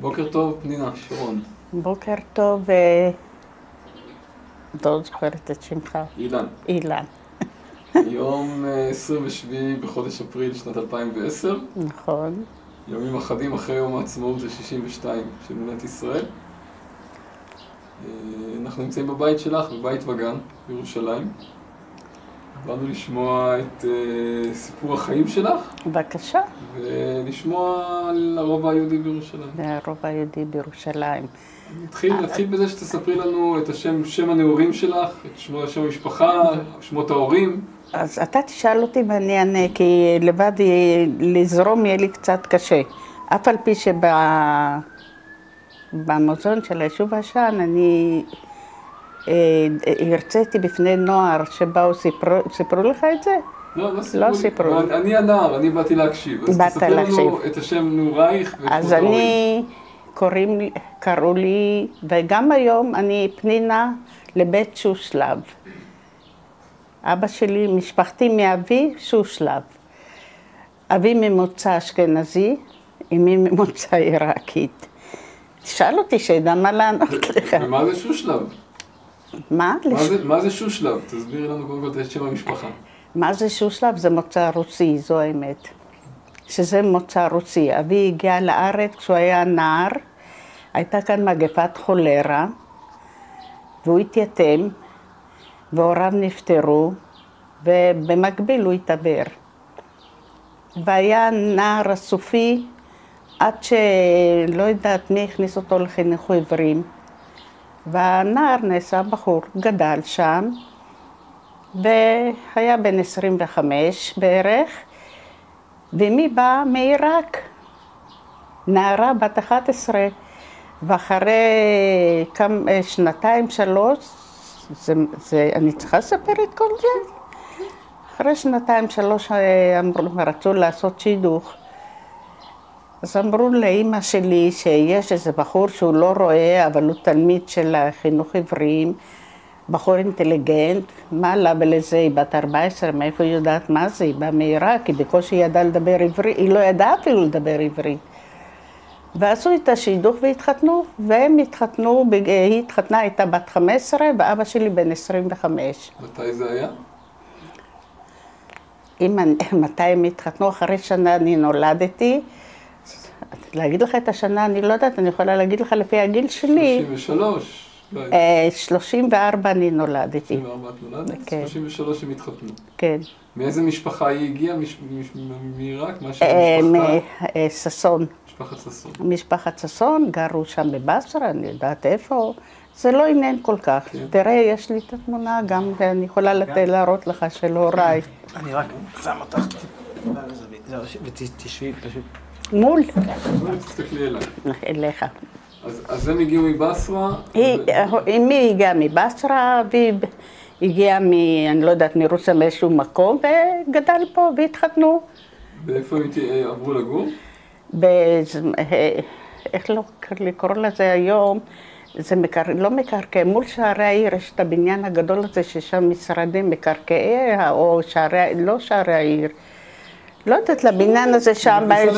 בוקר טוב, פנינה, שרון. בוקר טוב, אה, לא זוכרת את שמך. אילן. אילן. יום אה, 27 בחודש אפריל שנת 2010, נכון. ימים אחדים אחרי יום העצמאות ה-62 של מדינת ישראל. אה, אנחנו נמצאים בבית שלך, בבית וגן, בירושלים. באנו לשמוע את אה, סיפור החיים שלך, בבקשה. ולשמוע על הרובע היהודי בירושלים. זה הרוב היהודי בירושלים. נתחיל, נתחיל בזה שתספרי לנו את השם, שם הנעורים שלך, את שמו, שם המשפחה, שמות ההורים. אז אתה תשאל אותי ואני אענה, כי לבד יהיה- לזרום יהיה לי קצת קשה. אף על פי שבמוזיאון של היישוב הישן אני הרציתי בפני נוער שבאו, סיפרו, סיפרו לך את זה? לא, לא סיפרו לא לי. סיפרו אני הנער, אני באתי להקשיב. אז באת תספרי לנו להקשיב. את השם נעורייך ואת אז. אני, קוראים קראו לי, וגם היום אני פנינה לבית שושלב. אבא שלי, משפחתי מאבי, שושלב. אבי ממוצא אשכנזי, אמי ממוצא עיראקית. תשאל אותי שידע מה לענות לך. ומה זה שושלב? מה? מה זה- מה זה שושלב? תסבירי לנו קודם כל את שם המשפחה. מה זה שושלב? זה מוצא רוסי, זו האמת. שזה מוצא רוסי. אבי הגיע לארץ כשהוא היה נער, הייתה כאן מגפת חולרה, והוא התייתם, והוריו נפטרו, ובמקביל הוא התעבר. והיה נער הסופי עד שלא יודעת מי הכניס אותו לחינוך עיוורים. והנער נעשה בחור, גדל שם, והיה בן 25 בערך, ואמי באה מעיראק, נערה בת 11, ואחרי כמה, אה, שנתיים, שלוש, זה, זה, אני צריכה לספר את כל זה? אחרי שנתיים, שלוש, אה, אמרו, רצו לעשות שידוך. אז אמרו לאימא שלי שיש איזה בחור שהוא לא רואה, אבל הוא תלמיד של החינוך עבריים, בחור אינטליגנט, מה לה ולזה, היא בת 14, מאיפה היא יודעת מה זה? היא באה מעיראק, היא בקושי ידעה לדבר עברית, היא לא ידעה אפילו לדבר עברית. ועשו איתה שידוך והתחתנו, והם התחתנו, היא התחתנה, הייתה בת 15, ואבא שלי בן 25. מתי זה היה? אם מתי הם התחתנו? אחרי שנה אני נולדתי. להגיד לך את השנה, אני לא יודעת, אני יכולה להגיד לך לפי הגיל שלי. 33. לא, אה, 34 אני נולדתי, 34 את נולדת? כן. 33 הם התחתנו. כן. מאיזה משפחה היא הגיעה? מעיראק? מה שם אה? מששון, משפחת ששון. משפחת ששון, גרו שם בבצרה, אני יודעת איפה. זה לא עניין כל כך. כן. תראה, יש לי את התמונה גם, ואני יכולה לתת להראות לך של הוריי. אני רק שם אותך ותשבי פשוט. מול, תסתכלי אליי. אליך. אז הם הגיעו מבסרה. אמי הגיעה מבצרה, והיא הגיעה מ... אני לא יודעת, מרוסיה מאיזשהו מקום, וגדל פה, והתחתנו. ואיפה הם אה, עברו לגור? אה, איך לא לקרוא לזה היום? זה מקר... לא מקרקעי, מול שערי העיר יש את הבניין הגדול הזה ששם משרדים מקרקעי, או שערי, לא שערי העיר. לא יודעת, לבניין הזה שם באזור.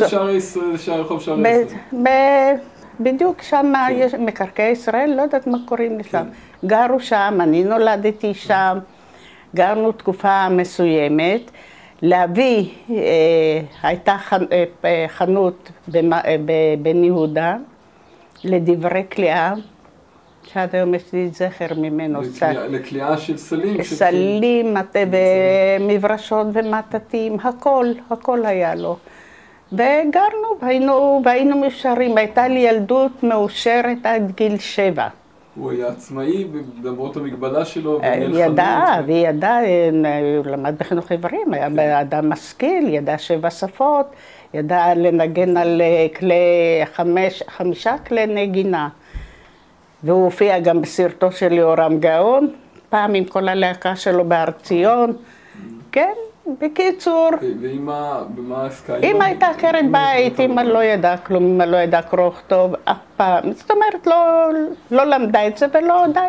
לשער רחוב שערי ישראל. בדיוק שם יש מקרקעי ישראל, לא יודעת מה קוראים לשם. גרו שם, אני נולדתי שם, גרנו תקופה מסוימת. לאבי אה, הייתה חנ- אה, אה, חנות במ- אה, בבן יהודה לדברי קליעה, שעד היום יש לי זכר ממנו. לקליעה- לקליעה של סלים. סלים, ומברשות ומטטים, הכל, הכל היה לו. וגרנו, והיינו, והיינו מאושרים. הייתה לי ילדות מאושרת עד גיל שבע. הוא היה עצמאי למרות המגבלה שלו. אה, ידע, ידעה, אה, הוא למד בחינוך עברים, היה אדם משכיל, ידע שבע שפות, ידע לנגן על אה, כלי, חמש, חמישה כלי נגינה. והוא הופיע גם בסרטו של יורם גאון, פעם עם כל הלהקה שלו בהר ציון. כן, בקיצור, ואמא, במה עסקה? אמא הייתה עקרת בית, אמא לא ידעה כלום, אמא לא ידעה קרוא וכתוב אף פעם. זאת אומרת, לא, לא למדה את זה ולא די.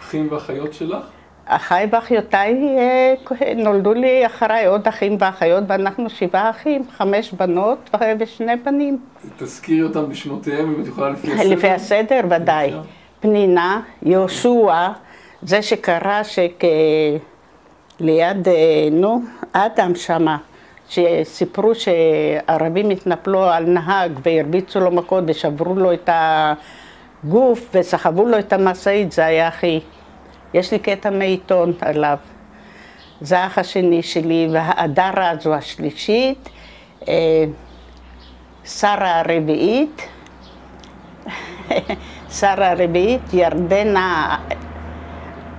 אחים ואחיות שלך? אחיי ואחיותיי אה, נולדו לי אחריי עוד אחים ואחיות, ואנחנו שבעה אחים, חמש בנות ושני בנים. תזכירי אותם בשמותיהם, אם את יכולה לפי הסדר. לפי הסדר, ודאי. פנינה, יהושע, זה שקרה שכ... ליד, אה, נו, אדם שמה, שסיפרו שערבים התנפלו על נהג והרביצו לו מכות ושברו לו את הגוף וסחבו לו את המשאית, זה היה אחי. יש לי קטע מעיתון עליו. זה האח השני שלי, והאדרה זו השלישית, אה, שרה הרביעית, שרה הרביעית, ירדנה,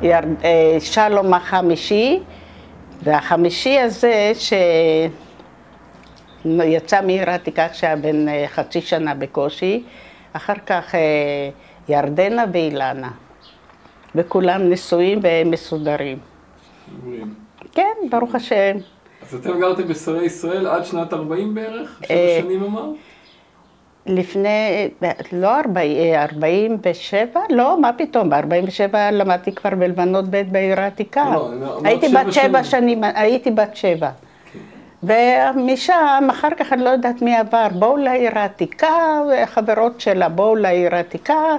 יר, אה, שלום החמישי, והחמישי הזה שיצא מעיר העתיקה כשהיה בן אה, חצי שנה בקושי, אחר כך ירדנה ואילנה, וכולם נשואים ומסודרים. אומרים. כן, ברוך השם. אז אתם גרתם בשרי ישראל עד שנת 40 בערך? שבע אה, שנים אמר? לפני, לא 40, 47, לא, מה פתאום, ב-47 למדתי כבר בלבנות ב' בעיר העתיקה. לא, אמרת הייתי שבע בת שבע שנים. הייתי בת שבע. ומשם, אחר כך אני לא יודעת מי עבר, בואו לעיר העתיקה, חברות שלה, בואו לעיר העתיקה, אה,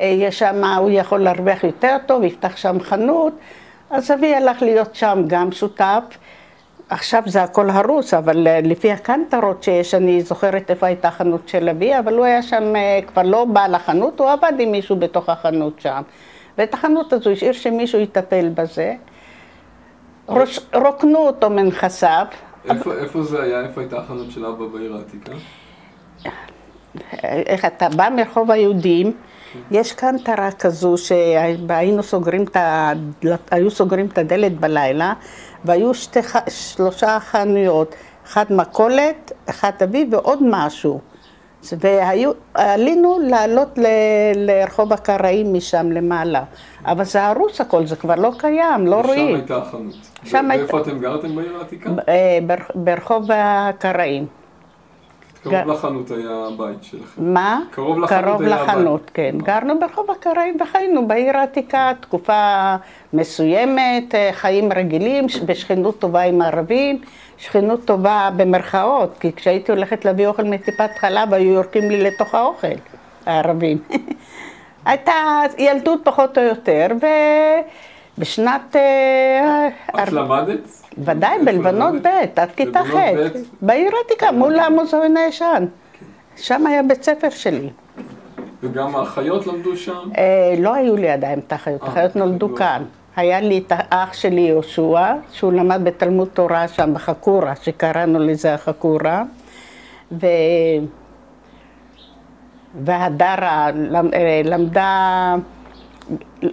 יש שם, הוא יכול להרוויח יותר טוב, יפתח שם חנות. אז אבי הלך להיות שם גם שותף. עכשיו זה הכל הרוס, אבל אה, לפי הקנטרות שיש, אני זוכרת איפה הייתה החנות של אבי, אבל הוא היה שם אה, כבר לא בעל החנות, הוא עבד עם מישהו בתוך החנות שם. ואת החנות הזו השאיר שמישהו יטפל בזה. ראש, רוקנו אותו מנכסיו. איפה, איפה זה היה? איפה הייתה החנות של אבא בעיר העתיקה? איך אתה בא מרחוב היהודים, יש קנטרה כזו שהיינו סוגרים את היו סוגרים את הדלת בלילה, והיו שתי, שלושה חנויות, אחת מכולת, אחת אביב ועוד משהו. והיו, עלינו לעלות ל, לרחוב הקראים משם למעלה, אבל זה הרוס הכל, זה כבר לא קיים, לא שם רואים. הייתה החנות. שם הייתה- ואיפה אתם גרתם בעיר העתיקה? אה, בר- ברחוב הקראים. קרוב גר- לחנות היה הבית שלכם. מה? קרוב לחנות קרוב היה לחנות, הבית. כן. גרנו ברחוב הקראים וחיינו בעיר העתיקה תקופה מסוימת, אה, חיים רגילים, בשכנות טובה עם הערבים, שכנות טובה במרכאות, כי כשהייתי הולכת להביא אוכל מטיפת חלב היו יורקים לי לתוך האוכל, הערבים. הייתה ילדות פחות או יותר, ובשנת... אה, את למדת? ודאי, בלבנות? ב', עד כיתה ח'? בעיר העתיקה, מול המוזיאון הישן. שם היה בית ספר שלי. וגם האחיות למדו שם? אה, לא היו לי עדיין את האחיות, אה, האחיות נולדו לא. כאן. היה לי את האח שלי יהושע, שהוא למד בתלמוד תורה שם בחכורה, שקראנו לזה החכורה. ו... והדרה למ- למדה,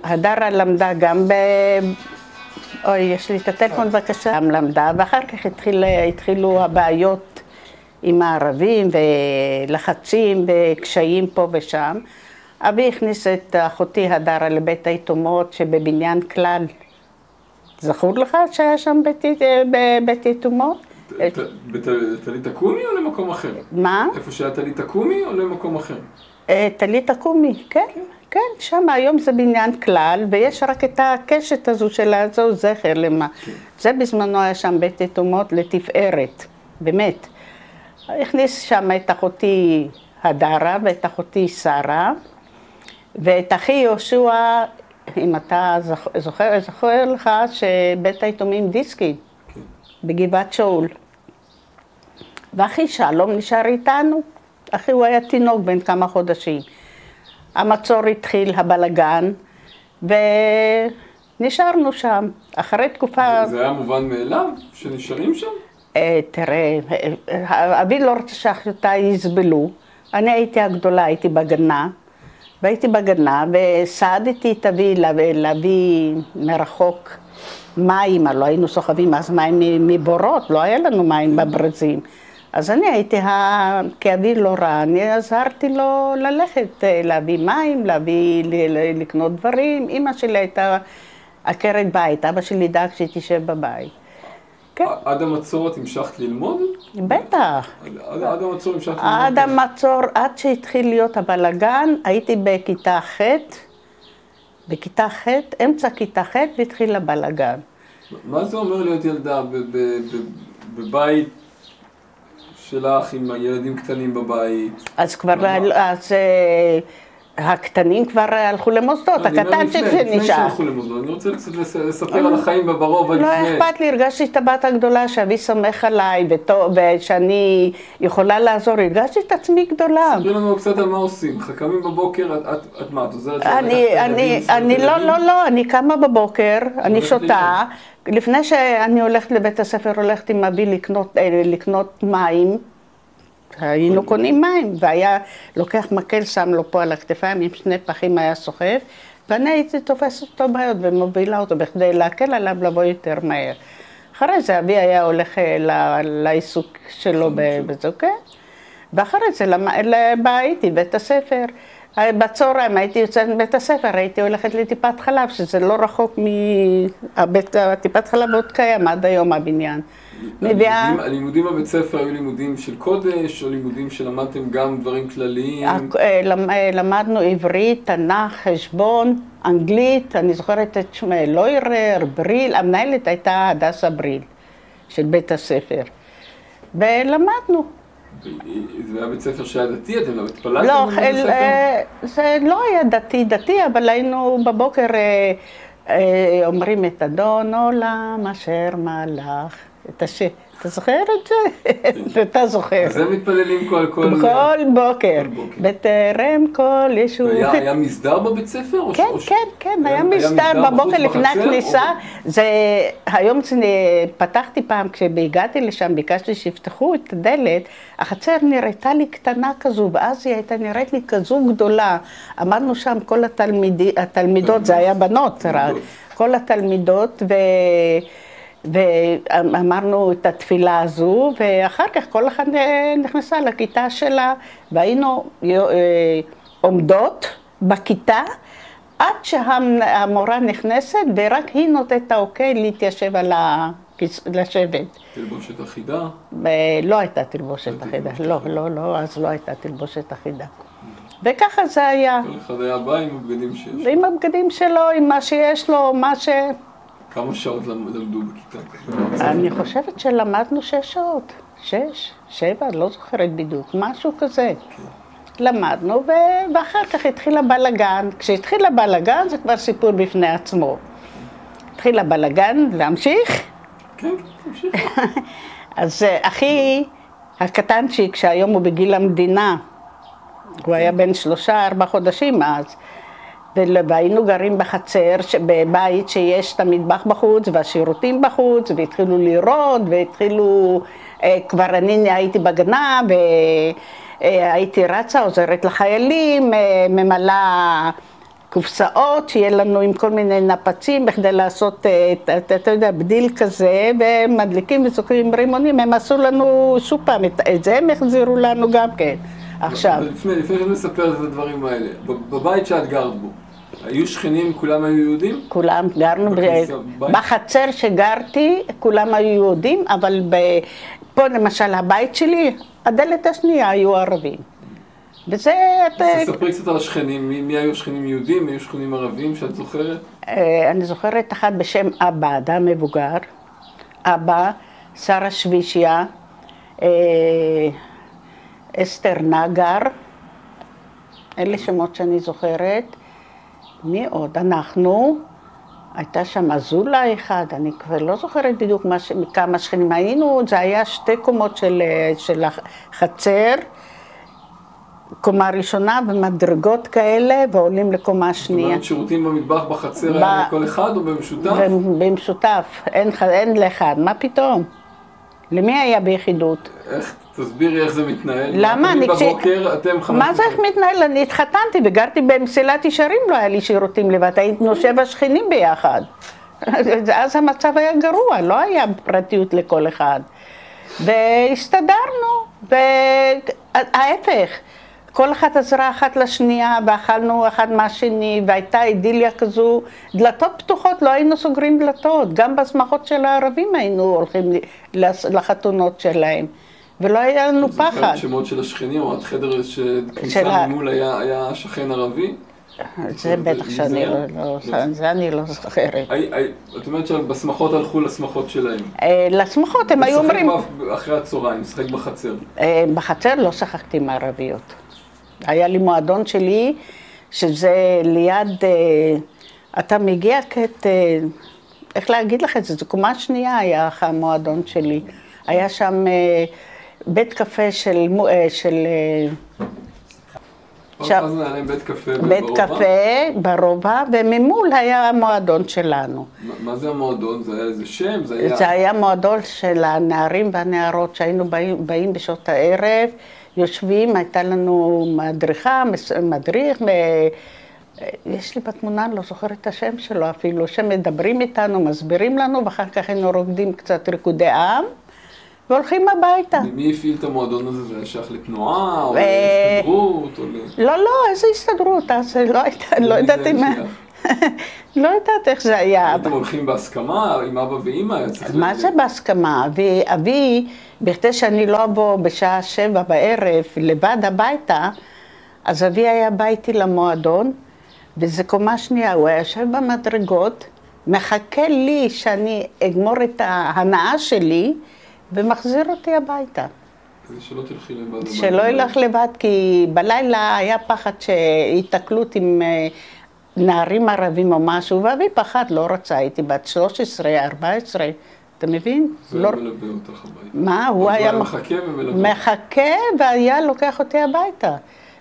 הדרה למדה גם ב... אוי, יש לי את הטלפון בבקשה. גם למדה, ואחר כך התחיל, התחילו הבעיות עם הערבים, ולחצים וקשיים פה ושם. אבי הכניס את אחותי הדרה לבית היתומות שבבניין כלל. זכור לך שהיה שם בית, יתומות? בטלית הקומי או למקום אחר? מה? איפה שהיה טלית הקומי או למקום אחר? אה, טלית הקומי, כן, כן, שם היום זה בניין כלל, ויש רק את הקשת הזו של הזו זכר למה. זה בזמנו היה שם בית יתומות לתפארת, באמת. הכניס שם את אחותי הדרה ואת אחותי שרה, ואת אחי יהושע, אם אתה זוכ- זוכר, זוכר לך שבית היתומים דיסקין, כן. בגבעת שאול. ואחי שלום נשאר איתנו. אחי הוא היה תינוק בן כמה חודשים. המצור התחיל, הבלגן, ונשארנו שם. אחרי תקופה, זה היה מובן מאליו שנשארים שם? אה, תראה, אה, אבי לא רוצה שאחיותיי יסבלו. אני הייתי הגדולה, הייתי בגנה, והייתי בגנה, וסעדתי את אבי להביא, להביא מרחוק מים, הלוא היינו סוחבים אז מים מבורות, לא היה לנו מים בברזים. אז אני הייתי, ה... כי אבי לא רע, אני עזרתי לו ללכת, אה, להביא מים, להביא, לקנות דברים. אימא שלי הייתה עקרת בית, אבא שלי דאג שהיא תשב בבית. כן, עד המצור את המשכת ללמוד? בטח. עד- עד המצור המשכת ללמוד? עד המצור, עד שהתחיל להיות הבלגן, הייתי בכיתה ח', בכיתה ח', אמצע כיתה ח', והתחיל הבלאגן. מה זה אומר להיות ילדה בבית שלך עם הילדים קטנים בבית? אז כבר, מה? אז אה, הקטנים כבר הלכו למוסדות, אומר הקטן לפני, שנשאר. שהלכו למוסדות. אני רוצה לספר על החיים ברובע לא. אכפת לי, הרגשתי את הבת הגדולה, שאבי סומך עליי, ושאני יכולה לעזור, הרגשתי את עצמי גדולה. ספרי לנו קצת על מה עושים. לך קמים בבוקר, את- מה, את עוזרת אני, לא? לא, לא, אני קמה בבוקר, אני שותה, לפני שאני הולכת לבית הספר, הולכת עם אבי לקנות, אה, לקנות מים, היינו קונים מים, והיה לוקח מקל, שם לו פה על הכתפיים, עם שני פחים היה סוחב, ואני הייתי תופסת אותו ביד ומובילה אותו בכדי להקל עליו לבוא יותר מהר. אחרי זה אבי היה הולך אה, לעיסוק שלו ב- בזה, כן? ואחרי זה למ- לבית, בית הספר. אה, בצהריים הייתי יוצאת מבית הספר, הייתי הולכת לטיפת חלב, שזה לא רחוק מטיפת חלב עוד קיים עד היום הבניין. מביאה... הלימודים- הלימודים בבית ספר היו לימודים של קודש, או לימודים שלמדתם גם דברים כלליים? אה, אה, למדנו עברית, תנ"ך, חשבון, אנגלית, אני זוכרת את שמי לוירר, בריל, המנהלת הייתה הדסה בריל של בית הספר. ולמדנו. זה היה בית ספר שהיה דתי, אתם לא התפללתם לא, בבית אל- הספר? אה, זה לא היה דתי דתי, אבל היינו בבוקר אומרים את אדון עולם אשר מלך, את השם. אתה זוכר את זה? אתה זוכר. אז הם מתפללים כל... כל... כל בוקר. בטרם כל ישוב. היה, מסדר בבית ספר? כן, כן, כן, היה מסדר בבוקר לפני הכניסה. זה, היום פתחתי פעם, כשהגעתי לשם, ביקשתי שיפתחו את הדלת, החצר נראתה לי קטנה כזו, ואז היא הייתה נראית לי כזו גדולה. עמדנו שם כל התלמידות, זה היה בנות רק. כל התלמידות, ו... ואמרנו את התפילה הזו, ואחר כך כל אחת אה, נכנסה לכיתה שלה, והיינו אה, עומדות בכיתה עד שהמורה נכנסת, ורק היא נותנת את האוקיי להתיישב על הכיס... לשבת. תלבושת אחידה? ולא הייתה תלבושת לא אחידה, לא. לא, לא, אז לא הייתה תלבושת אחידה. וככה זה היה, כל אחד היה בא עם הבגדים שיש. עם הבגדים שלו, עם מה שיש לו, מה ש... כמה שעות למ- למדו בכיתה? אני חושבת שלמדנו שש שעות, שש, שבע, לא זוכרת בדיוק, משהו כזה. למדנו, ו- ואחר כך התחיל הבלגן. כשהתחיל הבלגן זה כבר סיפור בפני עצמו. התחיל הבלגן, להמשיך? כן, כן, תמשיך. אז אה, אחי הקטנצ'יק, שהיום הוא בגיל המדינה, הוא היה בן שלושה, ארבעה חודשים אז, והיינו גרים בחצר, בבית שיש את המטבח בחוץ והשירותים בחוץ, והתחילו לירות, והתחילו, אה, כבר אני הייתי בגנה, והייתי רצה, עוזרת לחיילים, אה, ממלאה קופסאות, שיהיה לנו עם כל מיני נפצים בכדי לעשות, אה, את- את- אתה יודע, בדיל כזה, ומדליקים וזוכרים רימונים, הם עשו לנו שוב פעם, את זה הם החזירו לנו גם כן. עכשיו, לפני, שאת מספרת את הדברים האלה, בבית שאת גרת בו, היו שכנים, כולם היו יהודים? כולם גרנו, ב-? בחצר שגרתי, כולם היו יהודים, אבל ב- פה למשל הבית שלי, הדלת השנייה היו ערבים. וזה, אז תספרי קצת על השכנים, מי, מי היו שכנים יהודים, מי היו שכנים ערבים שאת זוכרת? אה, אני זוכרת אחד בשם אבא, אדם מבוגר, אבא, שרה שבישיה, אה, אסתר נגר, אלה שמות שאני זוכרת. מי עוד? אנחנו, הייתה שם אזולה אחד, אני כבר לא זוכרת בדיוק ש- כמה שכנים היינו, זה היה שתי קומות של, של החצר, קומה ראשונה ומדרגות כאלה, ועולים לקומה זאת שנייה. אומרת, שירותים במטבח בחצר ב- היה לכל אחד או במשותף? במשותף, אין, אין לאחד, מה פתאום? למי היה ביחידות? איך, תסבירי איך זה מתנהל. למה? אני כש- בבוקר, אתם חמש... מה זה איך מתנהל? אני התחתנתי וגרתי במסילת ישרים, לא היה לי שירותים לבד, היינו שבע שכנים ביחד. אז המצב היה גרוע, לא היה פרטיות לכל אחד. והסתדרנו, וההפך, כל אחת עזרה אחת לשנייה, ואכלנו אחד מהשני, והייתה אידיליה כזו, דלתות פתוחות, לא היינו סוגרים דלתות, גם בשמחות של הערבים היינו הולכים לחתונות שלהם, ולא היה לנו את זוכרת פחד. שמות של השכנים, אמרת חדר של שכניסה ממול היה היה שכן ערבי? זה בטח שאני זה לא? לא, זה אני לא זוכרת. את אומרת שבשמחות הלכו לשמחות שלהם. אה, לשמחות הם היו אומרים, לשחק אחרי הצהריים, לשחק בחצר. אה, בחצר לא שחקתי עם הערביות. היה לי מועדון שלי, שזה ליד, אה, אתה מגיע כת, איך להגיד לך את זה, זו קומה שנייה היה המועדון שלי. היה שם אה, בית קפה של, אה, של אה, שם- בית קפה בית ברובע. קפה ברובע, וממול היה המועדון שלנו. מה- מה זה המועדון? זה היה איזה שם? זה היה... זה היה מועדון של הנערים והנערות שהיינו באים, באים בשעות הערב, יושבים, הייתה לנו מדריכה, מדריך, מ- יש לי בתמונה, לא זוכרת את השם שלו אפילו, שמדברים איתנו, מסבירים לנו, ואחר כך היינו רוקדים קצת ריקודי עם, והולכים הביתה. מי הפעיל את המועדון הזה? זה היה שייך לתנועה, או להסתדרות, או ל... לא, לא, איזה הסתדרות, אז לא הייתה, לא יודעת היה מה? לא יודעת איך זה היה. אתם הולכים בהסכמה עם אבא ואימא? מה זה בהסכמה? ואבי, בכדי שאני לא אבוא בשעה שבע בערב לבד הביתה, אז אבי היה בא איתי למועדון, וזה קומה שנייה, הוא היה יושב במדרגות, מחכה לי שאני אגמור את ההנאה שלי, ומחזיר אותי הביתה. שלא תלכי לבד. שלא ילך לבד, כי בלילה היה פחד שהיתקלות עם אה, נערים ערבים או משהו, ואבי פחד, לא רצה, הייתי בת 13, 14, אתה מבין? זה לא... מלווה אותך הביתה. מה, הוא היה מח- מחכה ומלווה. מחכה והיה לוקח אותי הביתה.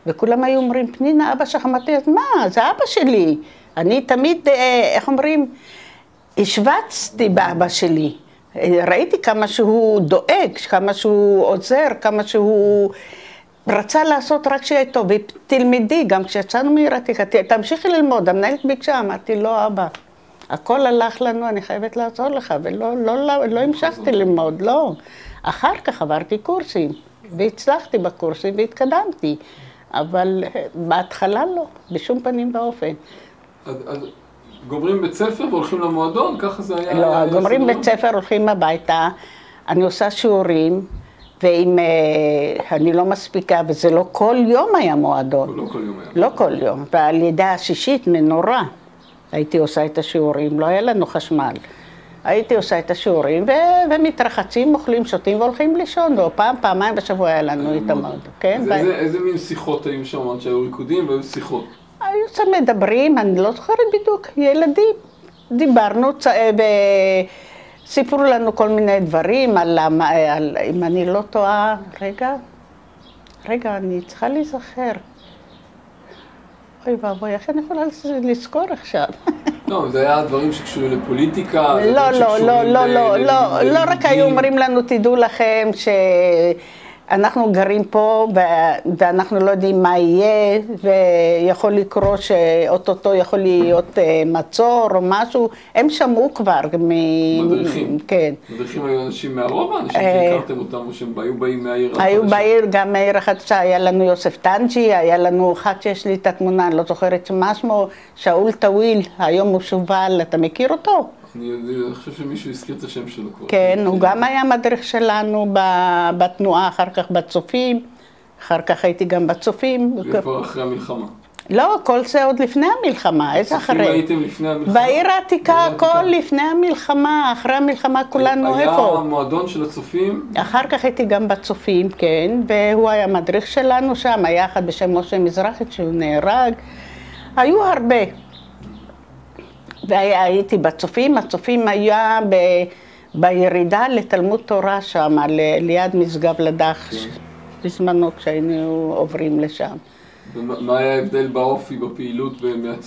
וכולם היו אומרים, פנינה, אבא שלך אמרתי, אז מה, זה אבא שלי. אני תמיד, אה, איך אומרים, השווצתי באבא שלי. ראיתי כמה שהוא דואג, כמה שהוא עוזר, כמה שהוא רצה לעשות רק שיהיה טוב. ותלמדי, גם כשיצאנו מעירתיקה, ת- תמשיכי ללמוד. המנהלת ביקשה, אמרתי, לא, אבא. הכל הלך לנו, אני חייבת לעזור לך, ולא לא, לא, לא המשכתי ללמוד, לא. אחר כך עברתי קורסים, והצלחתי בקורסים והתקדמתי, אבל אה, בהתחלה לא, בשום פנים ואופן. אז אז גומרים בית ספר והולכים למועדון? ככה זה היה? לא, היה גומרים סדר? בית ספר, הולכים הביתה, אני עושה שיעורים, ואם אה, אני לא מספיקה, וזה לא כל יום היה מועדון. לא כל יום היה. לא כל יום, והלידה השישית מנורה. הייתי עושה את השיעורים, לא היה לנו חשמל. הייתי עושה את השיעורים, ו- ומתרחצים, אוכלים, שותים והולכים לישון, או פעם, פעמיים בשבוע היה לנו את המועדון, כן? אז ו- איזה- איזה מין שיחות היו שם? שהיו ריקודים והיו שיחות. היו שם מדברים, אני לא זוכרת בדיוק, ילדים. דיברנו, צ- אה, סיפרו לנו כל מיני דברים על, המ- על, אם אני לא טועה, רגע, רגע, אני צריכה להיזכר. אוי ואבוי, איך אני יכולה לז- לזכור עכשיו? לא, זה היה דברים שקשורים לפוליטיקה. לא, לא, לא, לא, ל- לא, ל- לא, ל- לא רק היו. אומרים לנו, תדעו לכם שאנחנו גרים פה ואנחנו לא יודעים מה יהיה, ויכול לקרות שאו-טו-טו יכול להיות אה, מצור או משהו, הם שמעו כבר מ... מדריכים. כן. מדריכים היו אנשים מהרובע? אנשים אה, שהכרתם אותם, או שהם היו באים מהעיר היו החדשה? בעיר, גם בעיר החדשה, היה לנו יוסף טנג'י, היה לנו אחד שיש לי את התמונה, אני לא זוכרת מה שמו, שאול טוויל, היום הוא שובל, אתה מכיר אותו? אני חושב שמישהו הזכיר את השם שלו כבר. כן, הוא גם היה מדריך שלנו בתנועה, אחר כך בצופים, אחר כך הייתי גם בצופים. זה כבר אחרי המלחמה. לא, כל זה עוד לפני המלחמה, איזה אחרי? הייתם לפני המלחמה? בעיר העתיקה. הכל לפני המלחמה, אחרי המלחמה כולנו היה איפה? מועדון של הצופים, אחר כך הייתי גם בצופים, כן, והוא היה מדריך שלנו שם, היה אחד בשם משה מזרחי שהוא נהרג. היו הרבה. והייתי בצופים, הצופים היה ב, בירידה לתלמוד תורה שם, ל- ליד משגב לדח, כן. בזמנו כשהיינו עוברים לשם. ומה מה היה ההבדל באופי, בפעילות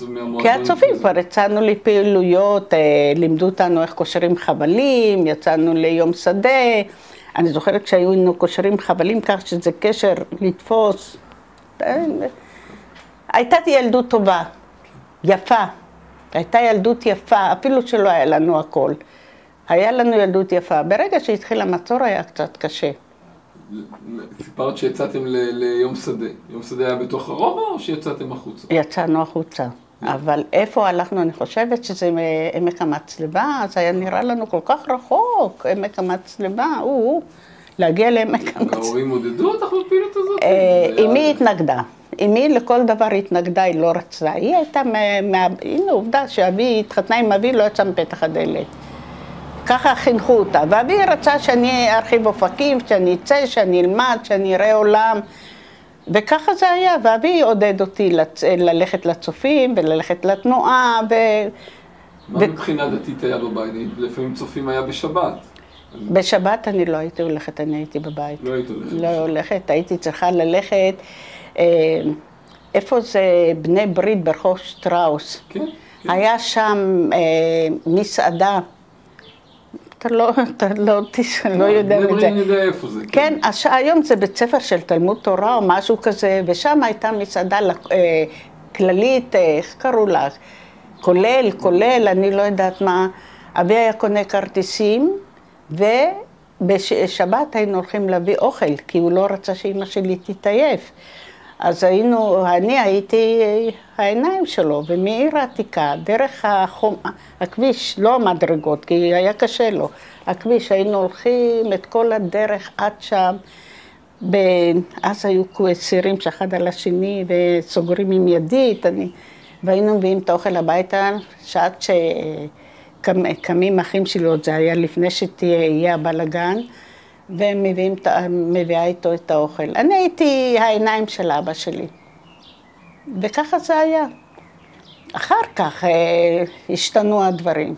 מהמועדון? כי הצופים כבר יצאנו לפעילויות, אה, לימדו אותנו איך קושרים חבלים, יצאנו ליום שדה. אני זוכרת כשהיינו קושרים חבלים כך שזה קשר לתפוס. אה, הייתה ילדות טובה, יפה. הייתה ילדות יפה, אפילו שלא היה לנו הכל. היה לנו ילדות יפה. ברגע שהתחיל המצור היה קצת קשה. סיפרת שיצאתם ל- ליום שדה. יום שדה היה בתוך הרובע או שיצאתם החוצה? יצאנו החוצה. אבל איפה הלכנו, אני חושבת שזה עמק המצלבה, זה היה נראה לנו כל כך רחוק, עמק המצלבה, הוא, להגיע לעמק המצלבה. ההורים עודדו אותך בפעילות הזאת? אה, אמי התנגדה. אמי לכל דבר התנגדה, היא לא רצתה. היא הייתה, מה, הנה עובדה שאבי התחתנה עם אבי, לא יצא מפתח הדלת. ככה חינכו אותה. ואבי רצה שאני ארחיב אופקים, שאני אצא, שאני אלמד, שאני אראה עולם. וככה זה היה, ואבי עודד אותי לצ... ללכת לצופים וללכת לתנועה, ו... מה ו- מבחינה דתית היה בבית? לפעמים צופים היה בשבת. בשבת אני לא הייתי הולכת, אני הייתי בבית. לא היית הולכת. לא הולכת, הייתי צריכה ללכת, איפה זה בני ברית ברחוב שטראוס. כן, כן. היה שם אה, מסעדה, אתה לא, אתה לא, תש- לא יודע את זה. אני יודע איפה זה. כן, הש... היום זה בית ספר של תלמוד תורה או משהו כזה, ושם הייתה מסעדה אה, כללית, אה, איך קראו לה? כולל, כולל, אני לא יודעת מה. אבי היה קונה כרטיסים, ובשבת היינו הולכים להביא אוכל, כי הוא לא רצה שאימא שלי תתעייף. אז היינו, אני הייתי העיניים שלו, ומעיר העתיקה, דרך החום, הכביש, לא המדרגות, כי היה קשה לו, הכביש, היינו הולכים את כל הדרך עד שם. ב... אז היו סירים שאחד על השני וסוגרים עם ידית, אני... והיינו מביאים את האוכל הביתה, שעד שקמים אחים שלי, עוד זה היה לפני שתהיה הבלגן, ומביאים, את ה- מביאה איתו את האוכל. אני הייתי העיניים של אבא שלי, וככה זה היה. אחר כך אה, השתנו הדברים,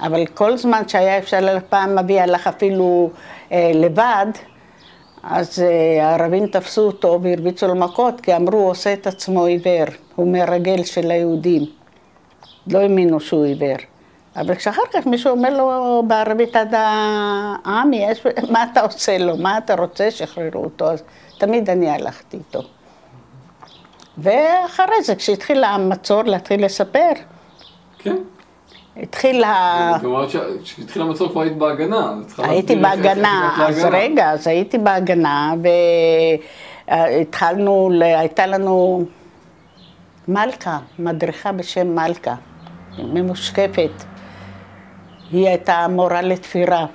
אבל כל זמן שהיה אפשר, פעם אבי הלך אפילו אה, לבד, אז אה, הערבים תפסו אותו והרביצו לו מכות, כי אמרו, הוא עושה את עצמו עיוור, הוא מרגל של היהודים. לא האמינו שהוא עיוור. אבל כשאחר כך מישהו אומר לו בערבית, עד העמי, מה אתה עושה לו? מה אתה רוצה? שחררו אותו. אז תמיד אני הלכתי איתו. ואחרי זה, כשהתחיל המצור, להתחיל לספר, כן. התחיל ה... זאת אומרת שכשהתחיל המצור כבר היית בהגנה. הייתי בהגנה, אז. רגע, אז הייתי בהגנה, והתחלנו, ל- הייתה לנו מלכה, מדריכה בשם מלכה, ממושקפת. היא הייתה מורה לתפירה,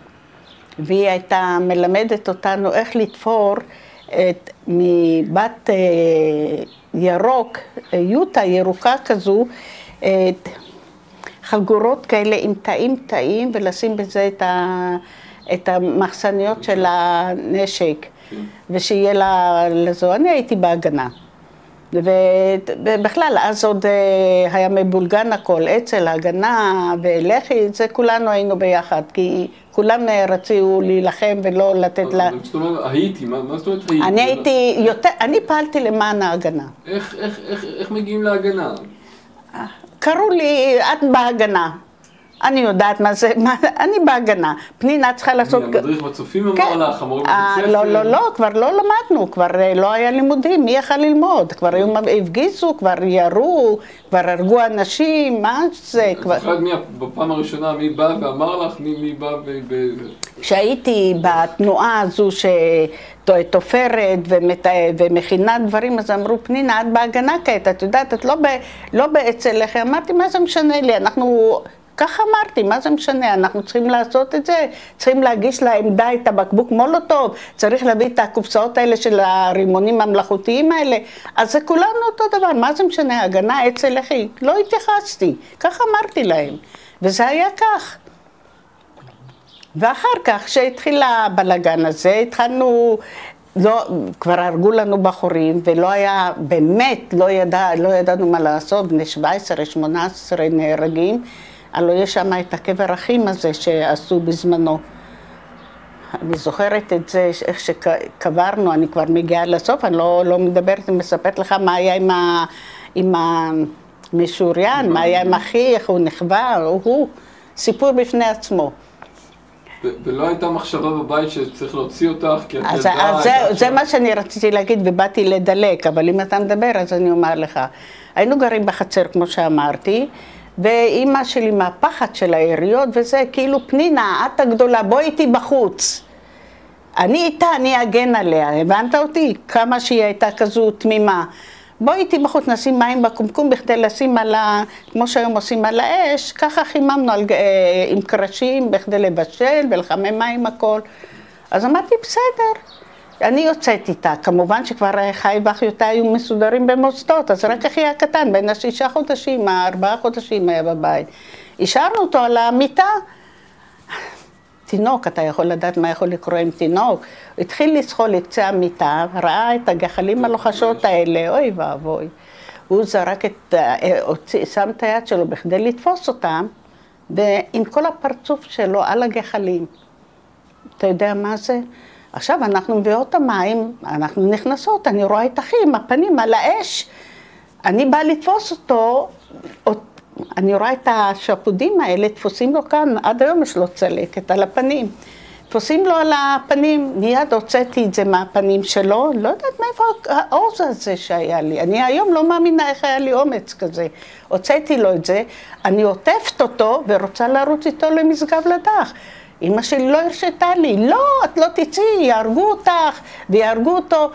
והיא הייתה מלמדת אותנו איך לתפור את, מבת אה, ירוק, יוטה ירוקה כזו, את חגורות כאלה עם תאים תאים, ולשים בזה את, ה, את המחסניות של הנשק, ושיהיה לה לזו. אני הייתי בהגנה. ובכלל, אז עוד אה, היה מבולגן הכל, אצ"ל, הגנה ולח"י, זה כולנו היינו ביחד, כי כולם אה, רצו להילחם ולא לתת לה... כשאת אומרת הייתי, מה זאת אומרת הייתי? אני הייתי יותר, אני פעלתי למען ההגנה. איך- איך- איך- איך מגיעים להגנה? קראו לי, את בהגנה. אני יודעת מה זה, מה, אני בהגנה. פנינה צריכה לעשות... מי, המדריך בצופים אמר לך, המורה אה, בבית ספר? לא, לא, לא, כבר לא למדנו, כבר אה, לא היה לימודים, מי יכל ללמוד? כבר היו, הפגיזו, כבר ירו, כבר הרגו אנשים, מה זה? את. זוכרת מי בפעם הראשונה, מי בא ואמר לך, מי מי בא ו... ו- כשהייתי בתנועה הזו שתופרת ומת... ומכינה דברים, אז אמרו, פנינה, את בהגנה כעת, את יודעת, את לא, ב... לא באצ"ל לחם. אמרתי, מה זה משנה לי? אנחנו... ככה אמרתי, מה זה משנה? אנחנו צריכים לעשות את זה, צריכים להגיש לעמדה את הבקבוק מולוטוב, צריך להביא את הקופסאות האלה של הרימונים המלאכותיים האלה, אז זה כולנו אותו דבר, מה זה משנה? הגנה אצ"ל לחי? לא התייחסתי, ככה אמרתי להם, וזה היה כך. ואחר כך, כשהתחיל הבלגן הזה, התחלנו, לא, כבר הרגו לנו בחורים, ולא היה, באמת, לא, ידע, לא ידענו מה לעשות, בני 17, 18 נהרגים, הלוא יש שם את הקבר אחים הזה שעשו בזמנו. אני זוכרת את זה, איך שקברנו, אני כבר מגיעה לסוף, אני לא, לא מדברת, אני מספרת לך מה היה עם, ה, עם המשוריין, מה היה עם אחי, איך הוא נכווה, הוא, סיפור בפני עצמו. ולא הייתה מחשבה בבית שצריך להוציא אותך, כי את אז, ילדה, אז זה, זה. מה שאני רציתי להגיד ובאתי לדלק, אבל אם אתה מדבר אז אני אומר לך. היינו גרים בחצר, כמו שאמרתי, ואימא שלי מהפחד של היריות וזה, כאילו, פנינה, את הגדולה, בואי איתי בחוץ. אני איתה, אני אגן עליה, הבנת אותי? כמה שהיא הייתה כזו תמימה. בואי איתי בחוץ, נשים מים בקומקום בכדי לשים על ה... כמו שהיום עושים על האש, ככה חיממנו על, אה, עם קרשים בכדי לבשל ולחמם מים הכל. אז אמרתי, בסדר. אני יוצאת איתה, כמובן שכבר חי ואחיותיי היו מסודרים במוסדות, אז רק אחי הקטן, בין השישה חודשים, הארבעה חודשים היה בבית. השארנו אותו על המיטה. תינוק, אתה יכול לדעת מה יכול לקרות עם תינוק. הוא התחיל לזחול לקצה המיטה, ראה את הגחלים הלוחשות האלה, אוי ואבוי. הוא זרק את, אה, הוציא, שם את היד שלו בכדי לתפוס אותם, ועם כל הפרצוף שלו על הגחלים. אתה יודע מה זה? עכשיו אנחנו מביאות את המים, אנחנו נכנסות, אני רואה את אחי עם הפנים על האש. אני באה לתפוס אותו, אני רואה את השפודים האלה, תפוסים לו כאן, עד היום יש לו צלקת על הפנים. תפוסים לו על הפנים, מיד הוצאתי את זה מהפנים שלו, לא יודעת מאיפה העוז הזה שהיה לי. אני היום לא מאמינה איך היה לי אומץ כזה. הוצאתי לו את זה, אני עוטפת אותו ורוצה לרוץ איתו למשגב לדח. אמא שלי לא הרשתה לי, לא, את לא תצאי, יהרגו אותך ויהרגו אותו.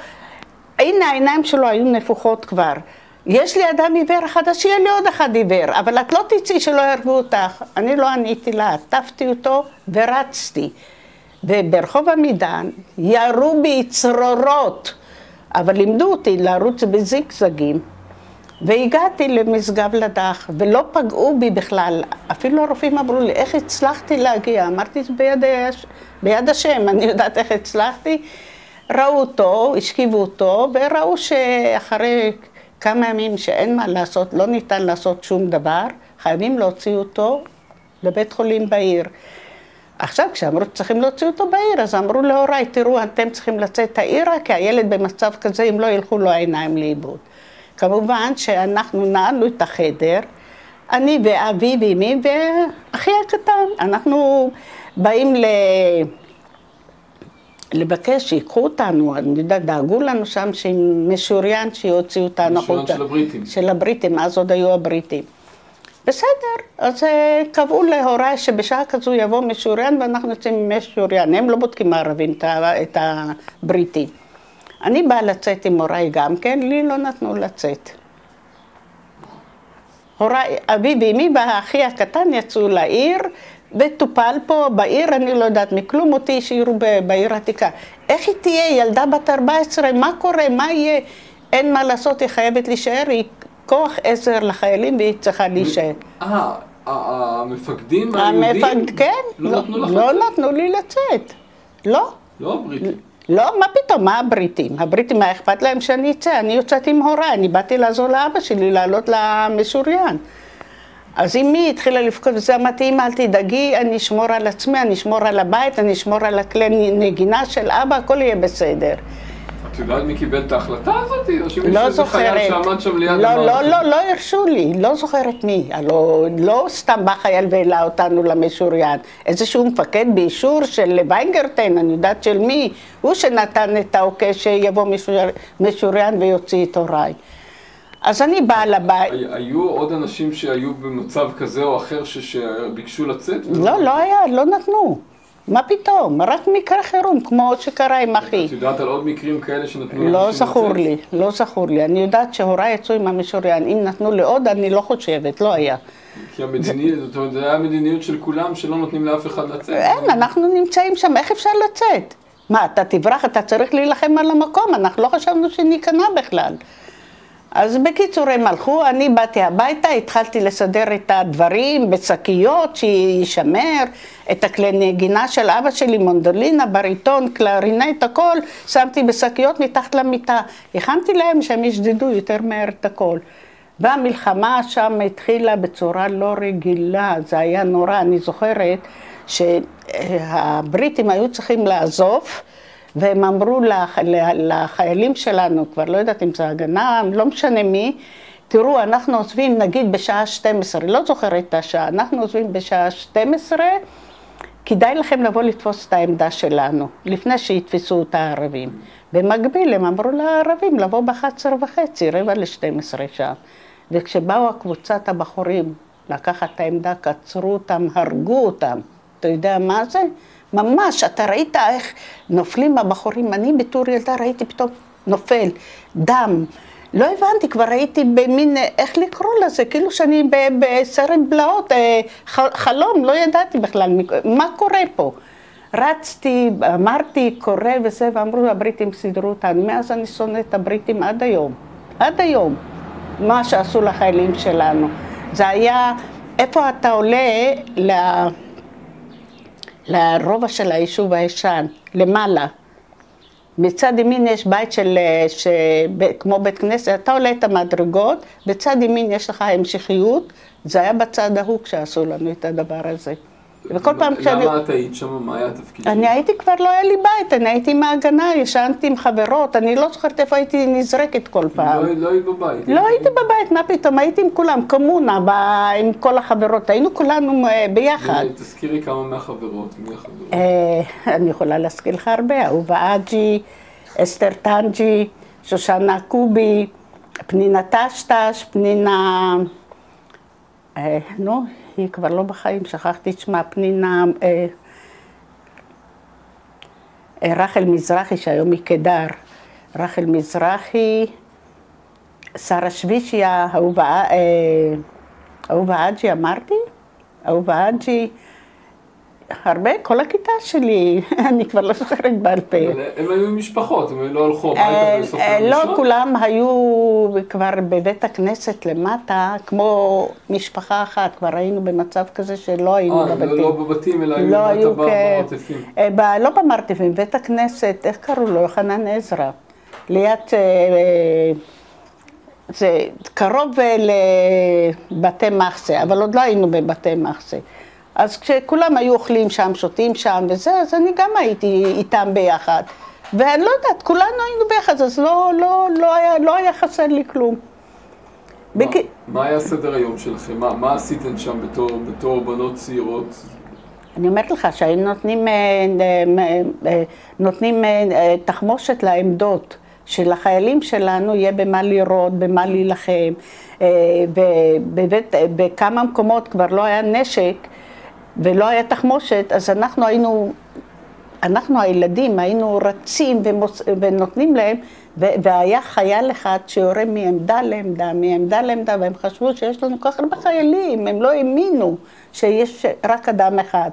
הנה העיניים שלו היו נפוחות כבר. יש לי אדם עיוור אז שיהיה לי עוד אחד עיוור, אבל את לא תצאי שלא יהרגו אותך. אני לא עניתי לה, עטפתי אותו ורצתי. וברחוב עמידן ירו בי צרורות, אבל לימדו אותי לרוץ בזיגזגים. והגעתי למשגב לדח, ולא פגעו בי בכלל. אפילו הרופאים אמרו לי, איך הצלחתי להגיע? אמרתי, זה ביד, ביד השם, אני יודעת איך הצלחתי. ראו אותו, השכיבו אותו, וראו שאחרי כמה ימים שאין מה לעשות, לא ניתן לעשות שום דבר, חייבים להוציא אותו לבית חולים בעיר. עכשיו, כשאמרו שצריכים להוציא אותו בעיר, אז אמרו להוריי, תראו, אתם צריכים לצאת העירה, כי הילד במצב כזה, אם לא ילכו לו העיניים לאיבוד. כמובן שאנחנו נעלנו את החדר, אני ואבי ואמי ואחי הקטן. אנחנו באים ל... לבקש שיקחו אותנו, אני יודעת, דאגו לנו שם שעם משוריין שיוציאו אותנו החוצה. משוריין של הבריטים. של הבריטים, אז עוד היו הבריטים. בסדר, אז אה, קבעו להוריי שבשעה כזו יבוא משוריין ואנחנו יוצאים משוריין. הם לא בודקים הערבים את הבריטים. אני באה לצאת עם הוריי גם כן, לי לא נתנו לצאת. הוריי, אבי ואמי והאחי הקטן יצאו לעיר, וטופל פה בעיר, אני לא יודעת מכלום, אותי השאירו בעיר העתיקה. איך היא תהיה? ילדה בת 14, מה קורה? מה יהיה? אין מה לעשות, היא חייבת להישאר, היא כוח עזר לחיילים והיא צריכה להישאר. אה, המפקדים היהודים? המפקד, כן. לא, לא נתנו לא? לא נתנו לי לצאת. לא. לא הבריטים. לא, מה פתאום, מה הבריטים? הבריטים, מה אכפת להם שאני אצא? אני יוצאת עם הוריי, אני באתי לעזור לאבא שלי לעלות למשוריין. אז אמי התחילה לבכות וזה אמרתי, אמא, אל תדאגי, אני אשמור על עצמי, אני אשמור על הבית, אני אשמור על הכלי נגינה של אבא, הכל יהיה בסדר. את יודעת מי קיבל את ההחלטה הזאת? או שמישהו לא איזה חייל שעמד שם ליד לא, לא, לא, לא הרשו לי, לא זוכרת מי. הלוא לא סתם בא חייל והעלה אותנו למשוריין. איזשהו מפקד באישור של ויינגרטן, אני יודעת של מי, הוא שנתן את האוקיי שיבוא משוריין ויוציא את הוריי. אז אני באה לבית. היו עוד אנשים שהיו במצב כזה או אחר שביקשו לצאת? לא, לא היה, לא נתנו. מה פתאום? רק מקרה חירום, כמו שקרה עם אחי. את יודעת על עוד מקרים כאלה שנתנו לא זכור לי, לא זכור לי. אני יודעת שהוריי יצאו עם המשוריין. אם נתנו לעוד, אני לא חושבת, לא היה. כי המדיניות, זאת אומרת, זה היה המדיניות של כולם, שלא נותנים לאף אחד לצאת. אין, אנחנו נמצאים שם, איך אפשר לצאת? מה, אתה תברח, אתה צריך להילחם על המקום, אנחנו לא חשבנו שניכנע בכלל. אז בקיצור הם הלכו, אני באתי הביתה, התחלתי לסדר את הדברים בשקיות, שישמר, את הכלי נגינה של אבא שלי, מונדולינה, בריטון, קלרינט, הכל, שמתי בשקיות מתחת למיטה. הכנתי להם שהם ישדדו יותר מהר את הכל. והמלחמה שם התחילה בצורה לא רגילה, זה היה נורא, אני זוכרת שהבריטים היו צריכים לעזוב. והם אמרו לח, לחיילים שלנו, כבר לא יודעת אם זה הגנה, לא משנה מי, תראו, אנחנו עוזבים נגיד בשעה 12, לא זוכרת את השעה, אנחנו עוזבים בשעה 12, כדאי לכם לבוא לתפוס את העמדה שלנו, לפני שיתפסו את הערבים. במקביל הם אמרו לערבים לבוא ב-11 וחצי, רבע ל-12 שם. וכשבאו הקבוצת הבחורים לקחת את העמדה, קצרו אותם, הרגו אותם. אתה יודע מה זה? ממש, אתה ראית איך נופלים הבחורים, אני בתור ילדה ראיתי פתאום נופל, דם. לא הבנתי, כבר הייתי במין, איך לקרוא לזה, כאילו שאני בסרט בלעות, אה, חלום, לא ידעתי בכלל מה קורה פה. רצתי, אמרתי, קורא וזה, ואמרו, הבריטים סידרו אותנו. מאז אני שונאת את הבריטים עד היום. עד היום. מה שעשו לחיילים שלנו. זה היה, איפה אתה עולה ל... לרובע של היישוב הישן, למעלה. מצד ימין יש בית של, ש... כמו בית כנסת, אתה עולה את המדרגות, בצד ימין יש לך המשכיות, זה היה בצד ההוא כשעשו לנו את הדבר הזה. וכל פעם כשאני... למה את היית שם? מה היה התפקיד שלך? אני הייתי כבר, לא היה לי בית, אני הייתי עם ההגנה, ישנתי עם חברות, אני לא זוכרת איפה הייתי נזרקת כל פעם. לא לא היית בבית. לא הייתי בבית, מה פתאום, הייתי עם כולם, קומונה, ב... עם כל החברות, היינו כולנו אה, ביחד. תזכירי כמה מהחברות, מי החברות? אה, אני יכולה להזכיר לך הרבה, אהובה אג'י, אסתר טנג'י, שושנה קובי, פנינה טשטש, פנינה... אה, נו, היא כבר לא בחיים, שכחתי את שמה, פנינה... אה, אה, רחל מזרחי, שהיום היא קדר. רחל מזרחי, שרה שבישיה, אהובה אה, אהובה אג'י, אמרתי? אהובה אג'י. הרבה, כל הכיתה שלי, אני כבר לא זוכרת בעל פה. הם היו משפחות, הם לא הלכו אה, הביתה בסוף אה, לא, ראשון? כולם היו כבר בבית הכנסת למטה, כמו משפחה אחת, כבר היינו במצב כזה שלא היינו אה, בבתים. לא לא בבתים, אלא היו לא היו למטה כ... במרתפים. אה, לא במרתפים, בית הכנסת, איך קראו לו? יוחנן עזרא. ליד... אה, אה, זה קרוב אה, לבתי מחסה, אבל עוד לא היינו בבתי מחסה. אז כשכולם היו אוכלים שם, שותים שם וזה, אז אני גם הייתי איתם ביחד. ואני לא יודעת, כולנו היינו ביחד, אז לא, לא, לא, היה, לא היה חסר לי כלום. מה- בק... מה היה סדר היום שלכם? מה- מה עשיתן שם בתור- בתור בנות צעירות? אני אומרת לך שהיינו נותנים, אה, אה, אה, נותנים תחמושת לעמדות, שלחיילים שלנו יהיה במה לראות, במה להילחם. אה, ובבית- בכמה מקומות כבר לא היה נשק ולא היה תחמושת, אז אנחנו היינו, אנחנו הילדים היינו רצים ומוס, ונותנים להם, ו- והיה חייל אחד שיורה מעמדה לעמדה, מעמדה לעמדה, והם חשבו שיש לנו כל כך הרבה חיילים, הם לא האמינו שיש רק אדם אחד.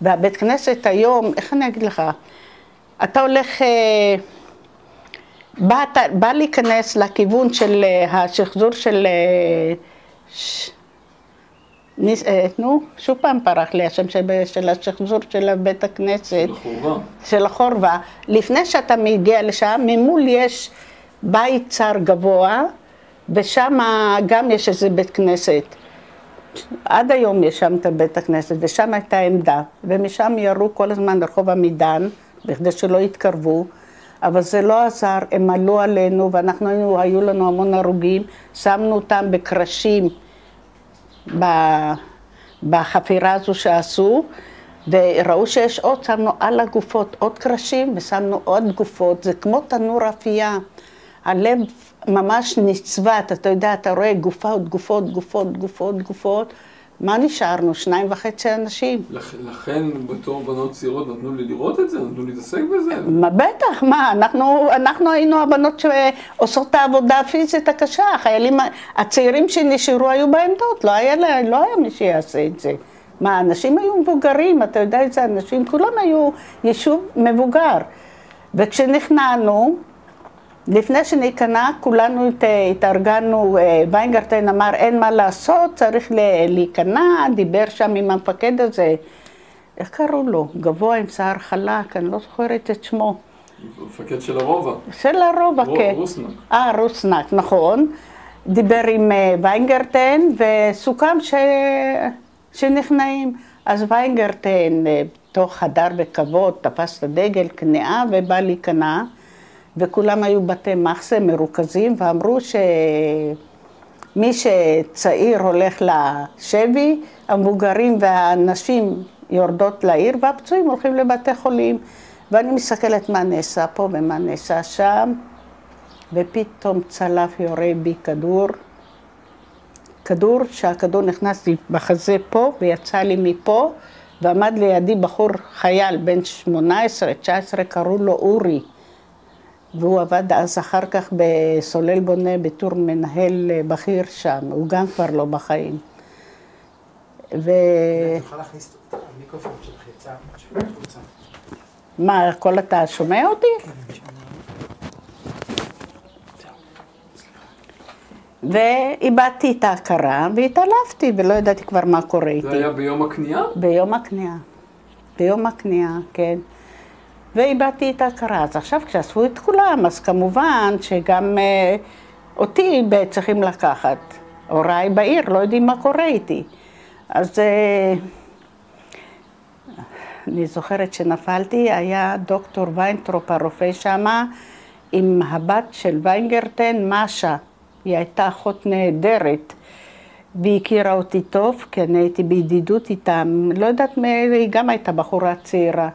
והבית כנסת היום, איך אני אגיד לך, אתה הולך, אה, בא, בא להיכנס לכיוון של אה, השחזור של... אה, ש... ניס, אה, נו, שוב פעם פרח לי השם של, של השחזור של בית הכנסת. לחורבה. של החורבה, לפני שאתה מגיע לשם, ממול יש בית צר גבוה, ושם גם יש איזה בית כנסת. עד היום יש שם את בית הכנסת, ושם הייתה עמדה, ומשם ירו כל הזמן לרחוב עמידן, בכדי שלא יתקרבו, אבל זה לא עזר, הם עלו עלינו, ואנחנו היינו, היו לנו המון הרוגים, שמנו אותם בקרשים בחפירה הזו שעשו, וראו שיש עוד, שמנו על הגופות עוד קרשים ושמנו עוד גופות, זה כמו תנור אפייה. הלב ממש נצבט, אתה יודע, אתה רואה גופות, גופות, גופות, גופות, גופות. מה נשארנו? שניים וחצי אנשים. לכ- לכן בתור בנות צעירות נתנו לי לראות את זה? נתנו לי להתעסק בזה? מה, בטח, מה, אנחנו, אנחנו היינו הבנות שעושות את העבודה הפיזית הקשה, החיילים הצעירים שנשארו היו בעמדות, לא היה, לא היה מי שיעשה את זה. מה, אנשים היו מבוגרים, אתה יודע את זה, אנשים, כולם היו יישוב מבוגר. וכשנכנענו, לפני שניכנע, כולנו הת- התארגנו, אה, ויינגרטן אמר, אין מה לעשות, צריך להיכנע, דיבר שם עם המפקד הזה, איך קראו לו? גבוה עם שיער חלק, אני לא זוכרת את שמו. מפקד של הרובע. של הרובע, רו- כן. רוסנק. אה, רוסנק, נכון. דיבר עם אה, ויינגרטן, וסוכם ש... שנכנעים. אז ויינגרטן, אה, תוך הדר וכבוד, תפס את הדגל, כניעה, ובא להיכנע. וכולם היו בתי מחסה מרוכזים, ואמרו שמי שצעיר הולך לשבי, המבוגרים והנשים יורדות לעיר, והפצועים הולכים לבתי חולים. ואני מסתכלת מה נעשה פה ומה נעשה שם, ופתאום צלף יורה בי כדור. כדור שהכדור נכנס לי בחזה פה ויצא לי מפה, ועמד לידי בחור חייל בן 18-19, קראו לו אורי. והוא עבד אז אחר כך בסולל בונה בתור מנהל אה, בכיר שם, הוא גם כבר לא בחיים. ו... את יכולה להכניס את המיקרופון שלך יצא, משהו החוצה. מה, הכל אתה שומע אותי? ואיבדתי את ההכרה והתעלפתי ולא ידעתי כבר מה קורה איתי. זה היה ביום הקנייה? ביום הקנייה. ביום הקנייה, כן. ואיבדתי את ההכרה. אז עכשיו כשאספו את כולם, אז כמובן שגם אה, אותי צריכים לקחת. הוריי בעיר לא יודעים מה קורה איתי. אז אה, אני זוכרת שנפלתי, היה דוקטור ויינטרופ הרופא שמה, עם הבת של ויינגרטן, מאשה. היא הייתה אחות נהדרת. והיא הכירה אותי טוב, כי אני הייתי בידידות איתם. לא יודעת, היא גם הייתה בחורה צעירה.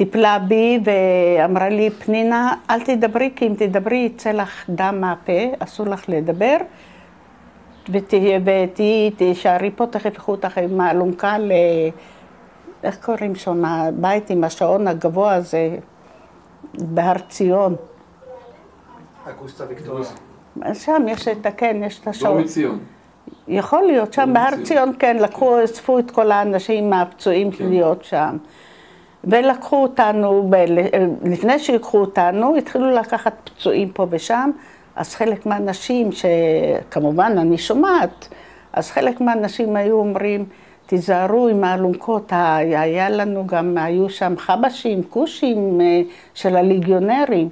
טיפלה בי ואמרה לי, פנינה, אל תדברי, כי אם תדברי יצא לך דם מהפה, אסור לך לדבר. ותהיי, תישארי פה, תכף ייקחו אותך עם האלונקה ל... איך קוראים שם? הבית עם השעון הגבוה הזה, בהר ציון. אגוסטה ויקטוריה. שם יש את, ה- כן, יש את השעון. דרומי ציון. יכול להיות, שם דרום בהר ציון. ציון, כן, לקחו, אספו את כל האנשים הפצועים כן. להיות שם. ולקחו אותנו, ב- לפני שיקחו אותנו, התחילו לקחת פצועים פה ושם, אז חלק מהאנשים, שכמובן אני שומעת, אז חלק מהאנשים היו אומרים, תיזהרו עם האלונקות, היה לנו גם, היו שם חבשים, כושים אה, של הליגיונרים,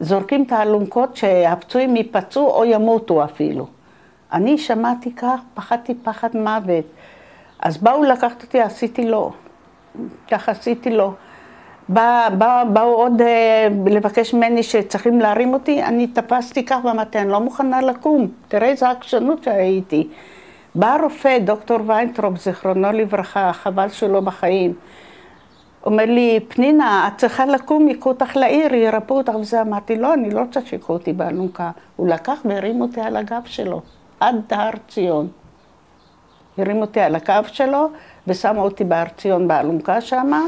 זורקים את האלונקות שהפצועים ייפצעו או ימותו אפילו. אני שמעתי כך, פחדתי פחד מוות. אז באו לקחת אותי, עשיתי לו. ככה עשיתי לו. בא, בא, באו עוד אה, לבקש ממני שצריכים להרים אותי, אני תפסתי כך ואמרתי, אני לא מוכנה לקום. תראה איזה עקשנית שהייתי. בא רופא, דוקטור ויינטרופ, זיכרונו לברכה, חבל שהוא לא בחיים. אומר לי, פנינה, את צריכה לקום, ייקחו אותך לעיר, ירפאו אותך וזה. אמרתי, לא, אני לא רוצה שיקחו אותי באלונקה. הוא לקח והרים אותי על הגב שלו, עד הר ציון. הרים אותי על הקו שלו, ושמו אותי בהר ציון באלונקה שמה,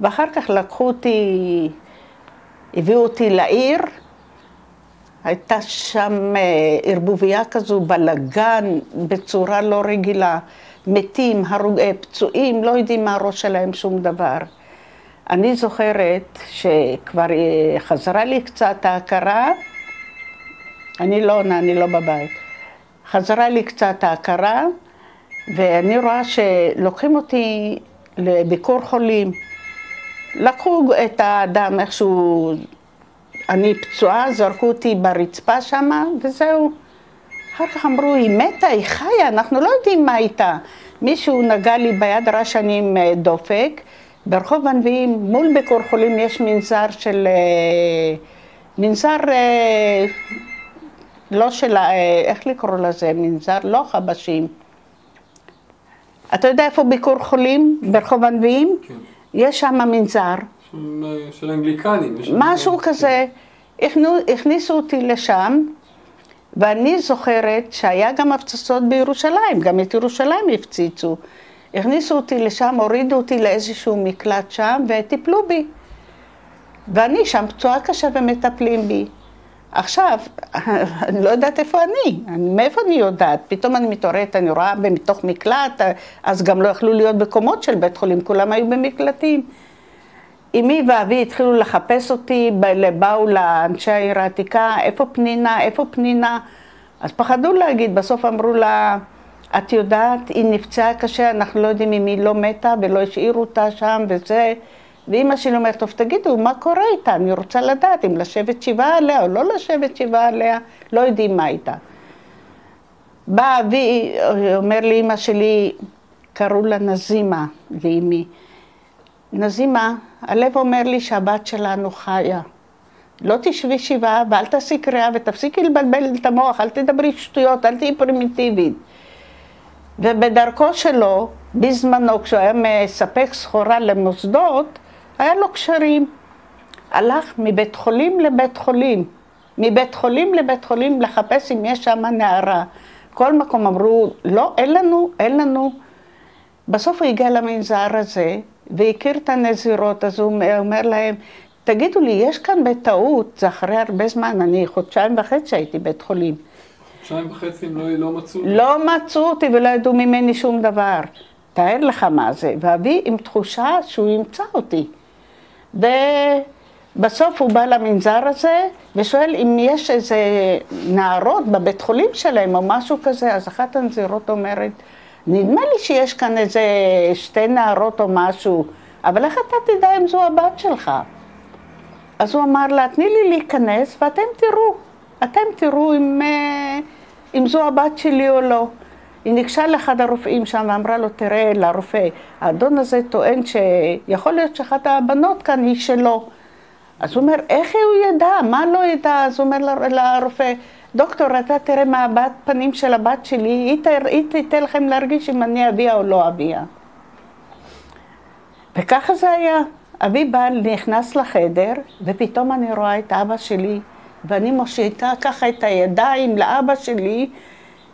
ואחר כך לקחו אותי, הביאו אותי לעיר, הייתה שם אה, ערבוביה כזו, בלגן, בצורה לא רגילה, מתים, הרוג, אה, פצועים, לא יודעים מה הראש שלהם שום דבר. אני זוכרת שכבר אה, חזרה לי קצת ההכרה, אני לא עונה, אני לא בבית. חזרה לי קצת ההכרה, ואני רואה שלוקחים אותי לביקור חולים. לקחו את האדם איכשהו, אני פצועה, זרקו אותי ברצפה שמה, וזהו. אחר כך אמרו, היא מתה, היא חיה, אנחנו לא יודעים מה איתה. מישהו נגע לי ביד, ראה שאני עם אה, דופק. ברחוב הנביאים, מול ביקור חולים, יש מנזר של... אה, מנזר אה, לא של... איך לקרוא לזה? מנזר לא חבשים. אתה יודע איפה ביקור חולים? ברחוב הנביאים? כן. יש שם מנזר. אה, של שם- משהו כן. כזה. הכניסו אותי לשם, ואני זוכרת שהיה גם הפצצות בירושלים, גם את ירושלים הפציצו. הכניסו אותי לשם, הורידו אותי לאיזשהו מקלט שם, וטיפלו בי. ואני שם פצועה קשה ומטפלים בי. עכשיו, אני לא יודעת איפה אני, אני, מאיפה אני יודעת? פתאום אני מתעוררת, אני רואה מתוך מקלט, אז גם לא יכלו להיות בקומות של בית חולים, כולם היו במקלטים. אמי ואבי התחילו לחפש אותי, באו לאנשי העיר העתיקה, איפה פנינה, איפה פנינה? אז פחדו להגיד, בסוף אמרו לה, את יודעת, היא נפצעה קשה, אנחנו לא יודעים אם היא לא מתה ולא השאירו אותה שם וזה. ואימא שלי אומרת, טוב, תגידו, מה קורה איתה? אני רוצה לדעת אם לשבת שבעה עליה או לא לשבת שבעה עליה, לא יודעים מה איתה. בא אבי, אומר לאימא שלי, קראו לה נזימה, לאימי. נזימה, הלב אומר לי שהבת שלנו חיה. לא תשבי שבעה ואל תעשי קריאה ותפסיקי לבלבל את המוח, אל תדברי שטויות, אל תהיי פרימיטיבית. ובדרכו שלו, בזמנו, כשהוא היה מספק סחורה למוסדות, היה לו קשרים. הלך מבית חולים לבית חולים, מבית חולים לבית חולים לחפש אם יש שם נערה. כל מקום אמרו, לא, אין לנו, אין לנו. בסוף הוא הגיע למנזר הזה, והכיר את הנזירות, אז הוא אומר להם, תגידו לי, יש כאן בטעות, זה אחרי הרבה זמן, אני חודשיים וחצי הייתי בית חולים. חודשיים וחצי הם לא, לא מצאו. אותי. לא מצאו אותי ולא ידעו ממני שום דבר. תאר לך מה זה. ואבי עם תחושה שהוא ימצא אותי. ובסוף הוא בא למנזר הזה ושואל אם יש איזה נערות בבית חולים שלהם או משהו כזה, אז אחת הנזירות אומרת, נדמה לי שיש כאן איזה שתי נערות או משהו, אבל איך אתה תדע אם זו הבת שלך? אז הוא אמר לה, תני לי להיכנס ואתם תראו, אתם תראו אם, אה, אם זו הבת שלי או לא. היא ניגשה לאחד הרופאים שם ואמרה לו, תראה, לרופא, האדון הזה טוען שיכול להיות שאחת הבנות כאן היא שלו. אז הוא אומר, איך הוא ידע? מה לא ידע? אז הוא אומר לרופא, דוקטור, אתה תראה מה הבת פנים של הבת שלי, היא, תר, היא תיתן לכם להרגיש אם אני אביה או לא אביה. וככה זה היה. אבי בא, נכנס לחדר, ופתאום אני רואה את אבא שלי, ואני מושיטה ככה את הידיים לאבא שלי,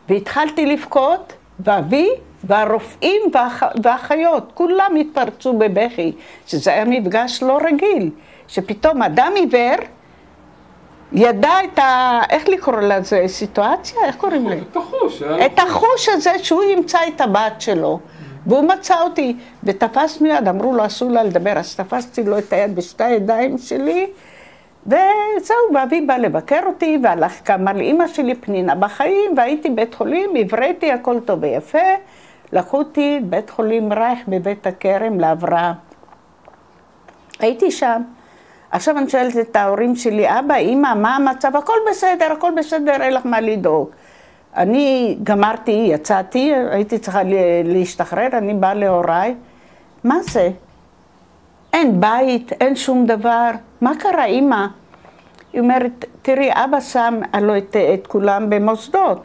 והתחלתי לבכות, ואבי והרופאים והאח... והאחיות, כולם התפרצו בבכי, שזה היה מפגש לא רגיל, שפתאום אדם עיוור ידע את ה... איך לקרוא לזה? סיטואציה? איך קוראים לזה? את החוש. את החוש הזה שהוא ימצא את הבת שלו. והוא מצא אותי, ותפס מיד, אמרו לו, אסור לה לדבר, אז תפסתי לו את היד בשתי הידיים שלי, וזהו, ואבי בא לבקר אותי, והלך כמה לאימא שלי פנינה בחיים, והייתי בית חולים, הבראתי, הכל טוב ויפה. לקחו אותי בית חולים רייך בבית הכרם להבראה. הייתי שם. עכשיו אני שואלת את ההורים שלי, אבא, אימא, מה המצב? הכל בסדר, הכל בסדר, אין לך מה לדאוג. אני גמרתי, יצאתי, הייתי צריכה להשתחרר, אני באה להוריי. מה זה? אין בית, אין שום דבר. מה קרה, אימא? היא אומרת, תראי, אבא שם הלוא את, את כולם במוסדות.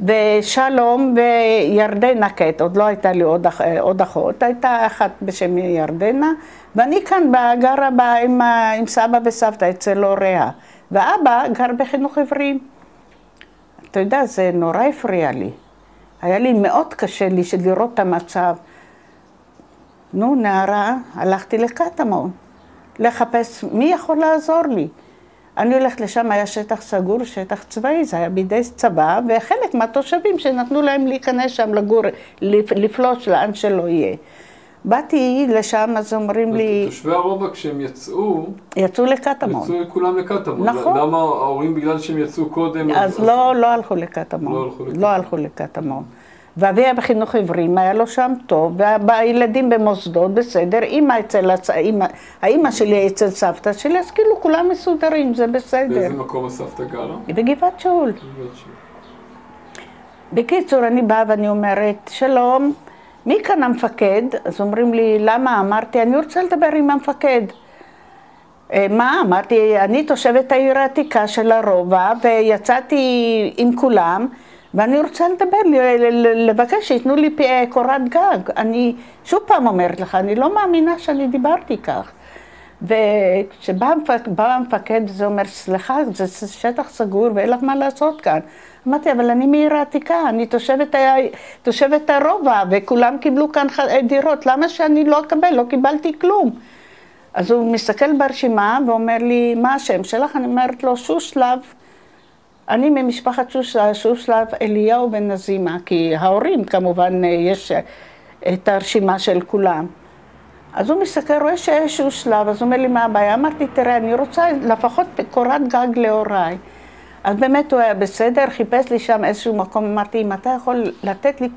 ושלום וירדנה קט, עוד לא הייתה לי עוד, עוד אחות, הייתה אחת בשם ירדנה, ואני כאן גרה בה עם, עם סבא וסבתא אצל הוריה, ואבא גר בחינוך עברים. אתה יודע, זה נורא הפריע לי. היה לי מאוד קשה לי לראות את המצב. נו, נערה, הלכתי לקטמון, לחפש מי יכול לעזור לי. אני הולכת לשם, היה שטח סגור, שטח צבאי, זה היה בידי צבא, וחלק מהתושבים שנתנו להם להיכנס שם לגור, לפלוש לאן שלא יהיה. באתי לשם, אז אומרים לי... תושבי הרובע כשהם יצאו... יצאו לקטמון. יצאו כולם לקטמון. נכון. למה ההורים בגלל שהם יצאו קודם... אז לא, לא הלכו לקטמון. לא הלכו לקטמון. לא הלכו לקטמון. ואבי היה בחינוך עיוורים, היה לו שם טוב, והילדים במוסדות, בסדר, אימא אצל. אימא, האימא שלי אצל סבתא שלי, אז כאילו כולם מסודרים, זה בסדר. באיזה מקום הסבתא גרה? בגבעת שאול. בגבעת שאול. בקיצור, אני באה ואני אומרת, שלום, מי כאן המפקד? אז אומרים לי, למה? אמרתי, אני רוצה לדבר עם המפקד. "אה, מה? אמרתי, אני תושבת העיר העתיקה של הרובע, ויצאתי עם כולם, ואני רוצה לדבר, לבקש שייתנו לי פי- קורת גג. אני שוב פעם אומרת לך, אני לא מאמינה שאני דיברתי כך. וכשבא המפק- המפקד, זה אומר, סליחה, זה שטח סגור ואין לך מה לעשות כאן. אמרתי, אבל אני מעיר העתיקה, אני תושבת, תושבת הרובע, וכולם קיבלו כאן ח- דירות, למה שאני לא אקבל? לא קיבלתי כלום. אז הוא מסתכל ברשימה ואומר לי, מה השם שלך? אני אומרת לו, שושלב. אני ממשפחת שוש, שושלב אליהו בן נזימה, כי ההורים כמובן, יש את הרשימה של כולם. אז הוא מסתכל, רואה שיש שושלב, אז הוא אומר לי, מה הבעיה? אמרתי, תראה, אני רוצה לפחות קורת גג להוריי. אז באמת הוא היה בסדר, חיפש לי שם איזשהו מקום, אמרתי, אם אתה יכול לתת לי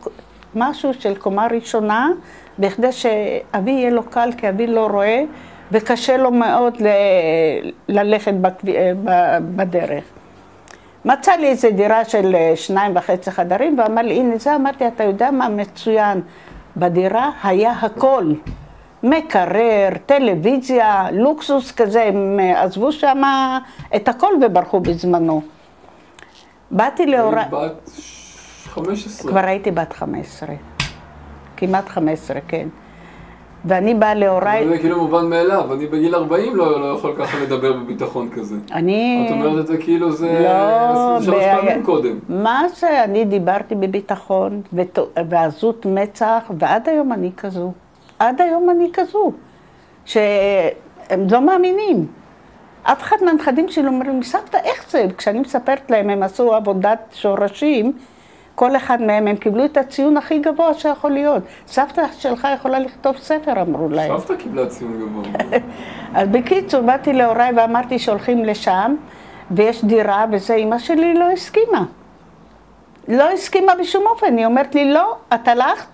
משהו של קומה ראשונה, בכדי שאבי יהיה לו קל, כי אבי לא רואה, וקשה לו מאוד ל- ללכת ב- בדרך. מצא לי איזו דירה של אה, שניים וחצי חדרים, ואמר לי, הנה זה, אמרתי, אתה יודע מה מצוין? בדירה היה הכל. מקרר, טלוויזיה, לוקסוס כזה, הם אה, עזבו שם את הכל וברחו בזמנו. באתי להוריי, היית בת 15. כבר הייתי בת 15, כמעט 15, כן. ואני באה להוריי, זה כאילו מובן מאליו, אני בגיל 40 לא, לא יכול ככה לדבר בביטחון כזה. אני... את אומרת את זה כאילו זה לא, שלוש ב- פעמים קודם. מה זה, אני דיברתי בביטחון ות- ועזות מצח, ועד היום אני כזו. עד היום אני כזו. שהם לא מאמינים. אף אחד מהנכדים שלי אומר לי, סבתא, איך זה? כשאני מספרת להם, הם עשו עבודת שורשים, כל אחד מהם, הם קיבלו את הציון הכי גבוה שיכול להיות. סבתא שלך יכולה לכתוב ספר, אמרו להם. סבתא קיבלה ציון גבוה. אז בקיצור, באתי להוריי ואמרתי שהולכים לשם, ויש דירה, וזה, אימא שלי לא הסכימה. לא הסכימה בשום אופן, היא אומרת לי, לא, את הלכת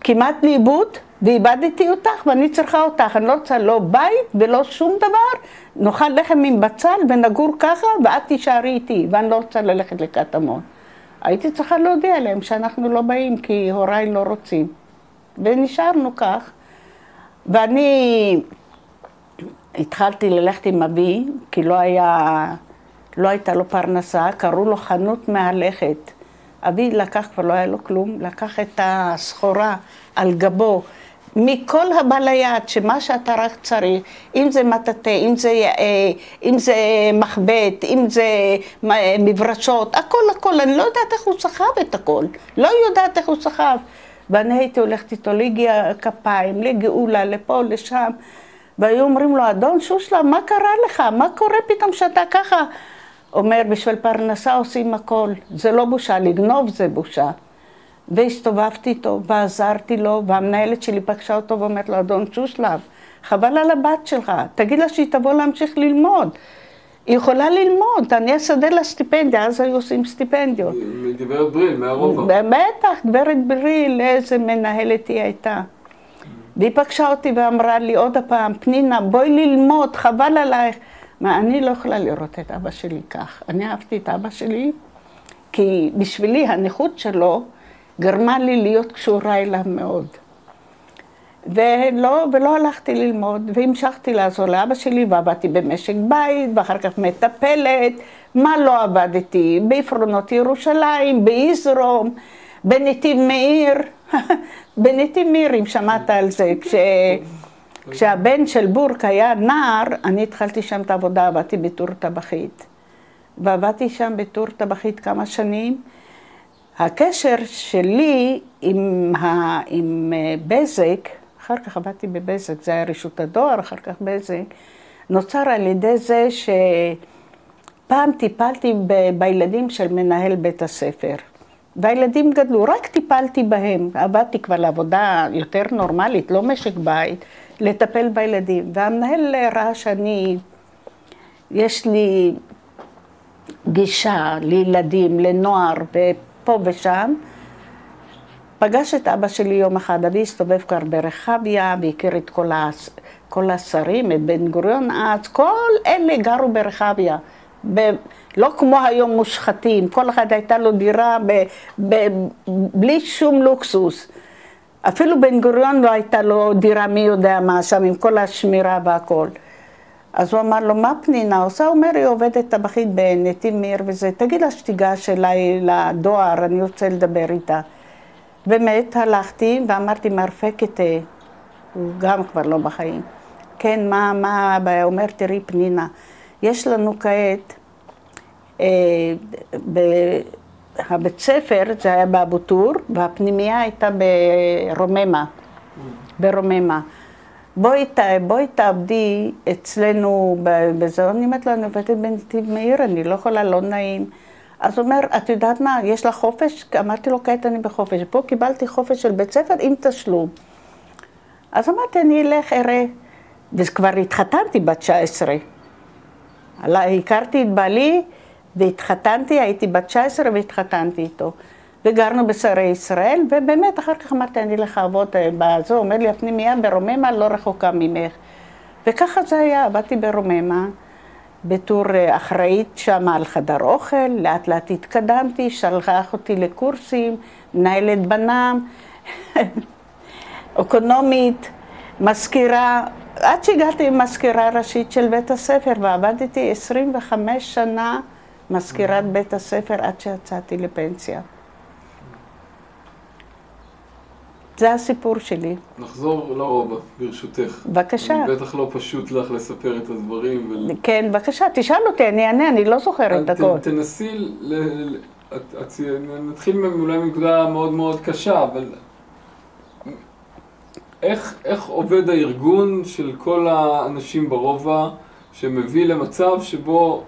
כמעט לאיבוד, ואיבדתי אותך, ואני צריכה אותך. אני לא רוצה לא בית ולא שום דבר, נאכל לחם עם בצל ונגור ככה, ואת תישארי איתי, ואני לא רוצה ללכת לקטמון. הייתי צריכה להודיע להם שאנחנו לא באים, כי הוריי לא רוצים. ונשארנו כך. ואני התחלתי ללכת עם אבי, כי לא היה, לא הייתה לו פרנסה, קראו לו חנות מהלכת. אבי לקח, כבר לא היה לו כלום, לקח את הסחורה על גבו. מכל הבא ליד, שמה שאתה רק צריך, אם זה מטאטא, אם זה, אם זה מחבט, אם זה מברשות, הכל הכל, אני לא יודעת איך הוא סחב את הכל, לא יודעת איך הוא סחב. ואני הייתי הולכת איתו ליגיע כפיים, לגאולה, לפה, לשם, והיו אומרים לו, אדון שושלה, מה קרה לך? מה קורה פתאום שאתה ככה? אומר, בשביל פרנסה עושים הכל, זה לא בושה, לגנוב זה בושה. והסתובבתי איתו, ועזרתי לו, והמנהלת שלי פגשה אותו ואומרת לו, אדון שושלב, חבל על הבת שלך, תגיד לה שהיא תבוא להמשיך ללמוד. היא יכולה ללמוד, אני אסדר לה סטיפנדיה, אז היו עושים סטיפנדיות. גברת בריל, מהרובע. בטח, גברת בריל, איזה מנהלת היא הייתה. והיא פגשה אותי ואמרה לי עוד פעם, פנינה, בואי ללמוד, חבל עלייך. מה, אני לא יכולה לראות את אבא שלי כך. אני אהבתי את אבא שלי, כי בשבילי הנכות שלו גרמה לי להיות קשורה אליו מאוד. ולא, ולא הלכתי ללמוד, והמשכתי לעזור לאבא שלי, ועבדתי במשק בית, ואחר כך מטפלת. מה לא עבדתי? בעפרונות ירושלים, ביזרום, בנתיב מאיר. בנתיב מאיר, אם שמעת על זה, כש... כשהבן של בורק היה נער, אני התחלתי שם את העבודה, עבדתי בטור טבחית. ועבדתי שם בטור טבחית כמה שנים. הקשר שלי עם, ה... עם אה, בזק, אחר כך עבדתי בבזק, זה היה רשות הדואר, אחר כך בזק, נוצר על ידי זה שפעם טיפלתי ב... בילדים של מנהל בית הספר. והילדים גדלו, רק טיפלתי בהם. עבדתי כבר לעבודה יותר נורמלית, לא משק בית, לטפל בילדים. והמנהל ראה שאני, יש לי גישה לילדים, לנוער, ופה ושם. פגש את אבא שלי יום אחד, אבי הסתובב כבר ברחביה והכיר את כל, הס... כל השרים, את בן גוריון אז, כל אלה גרו ברחביה. ב... לא כמו היום מושחתים, כל אחד הייתה לו דירה ב... ב... בלי שום לוקסוס. אפילו בן גוריון לא הייתה לו דירה מי יודע מה שם, עם כל השמירה והכל. אז הוא אמר לו, מה פנינה עושה? הוא אומר, היא עובדת טבחית בנתיב מאיר וזה, תגיד לה שתיגש אליי לדואר, אני רוצה לדבר איתה. באמת, הלכתי ואמרתי, מרפקת, הוא גם כבר לא בחיים. כן, מה, מה הבעיה? אומר, תראי, פנינה, יש לנו כעת, אה, הבית ספר, זה היה באבו טור, והפנימייה הייתה ברוממה, ברוממה. בואי, בואי תעבדי אצלנו בזה, אני אומרת לו, אני עובדת בנתיב מאיר, אני לא יכולה, לא נעים. אז הוא אומר, את יודעת מה, יש לך חופש? אמרתי לו, כעת אני בחופש. פה קיבלתי חופש של בית ספר עם תשלום. אז אמרתי, אני אלך, אראה. וכבר התחתנתי בת 19. הכרתי את בעלי והתחתנתי, הייתי בת 19 והתחתנתי איתו. וגרנו בשרי ישראל, ובאמת, אחר כך אמרתי, אני אלך לעבוד אה, בזו, אומר לי, הפנימייה ברוממה לא רחוקה ממך. וככה זה היה, עבדתי ברוממה, בתור אה, אחראית שם על חדר אוכל, לאט לאט התקדמתי, שלח אותי לקורסים, מנהלת בנם, אוקונומית, מזכירה, עד שהגעתי עם מזכירה ראשית של בית הספר, ועבדתי 25 שנה מזכירת בית הספר עד שיצאתי לפנסיה. זה הסיפור שלי. נחזור לרובע, ברשותך. בבקשה. בטח לא פשוט לך לספר את הדברים. ול... כן, בבקשה, תשאל אותי, אני אענה, אני לא זוכרת את הכל. תנסי, ל... את, את, נתחיל אולי מנקודה מאוד מאוד קשה, אבל איך, איך עובד הארגון של כל האנשים ברובע שמביא למצב שבו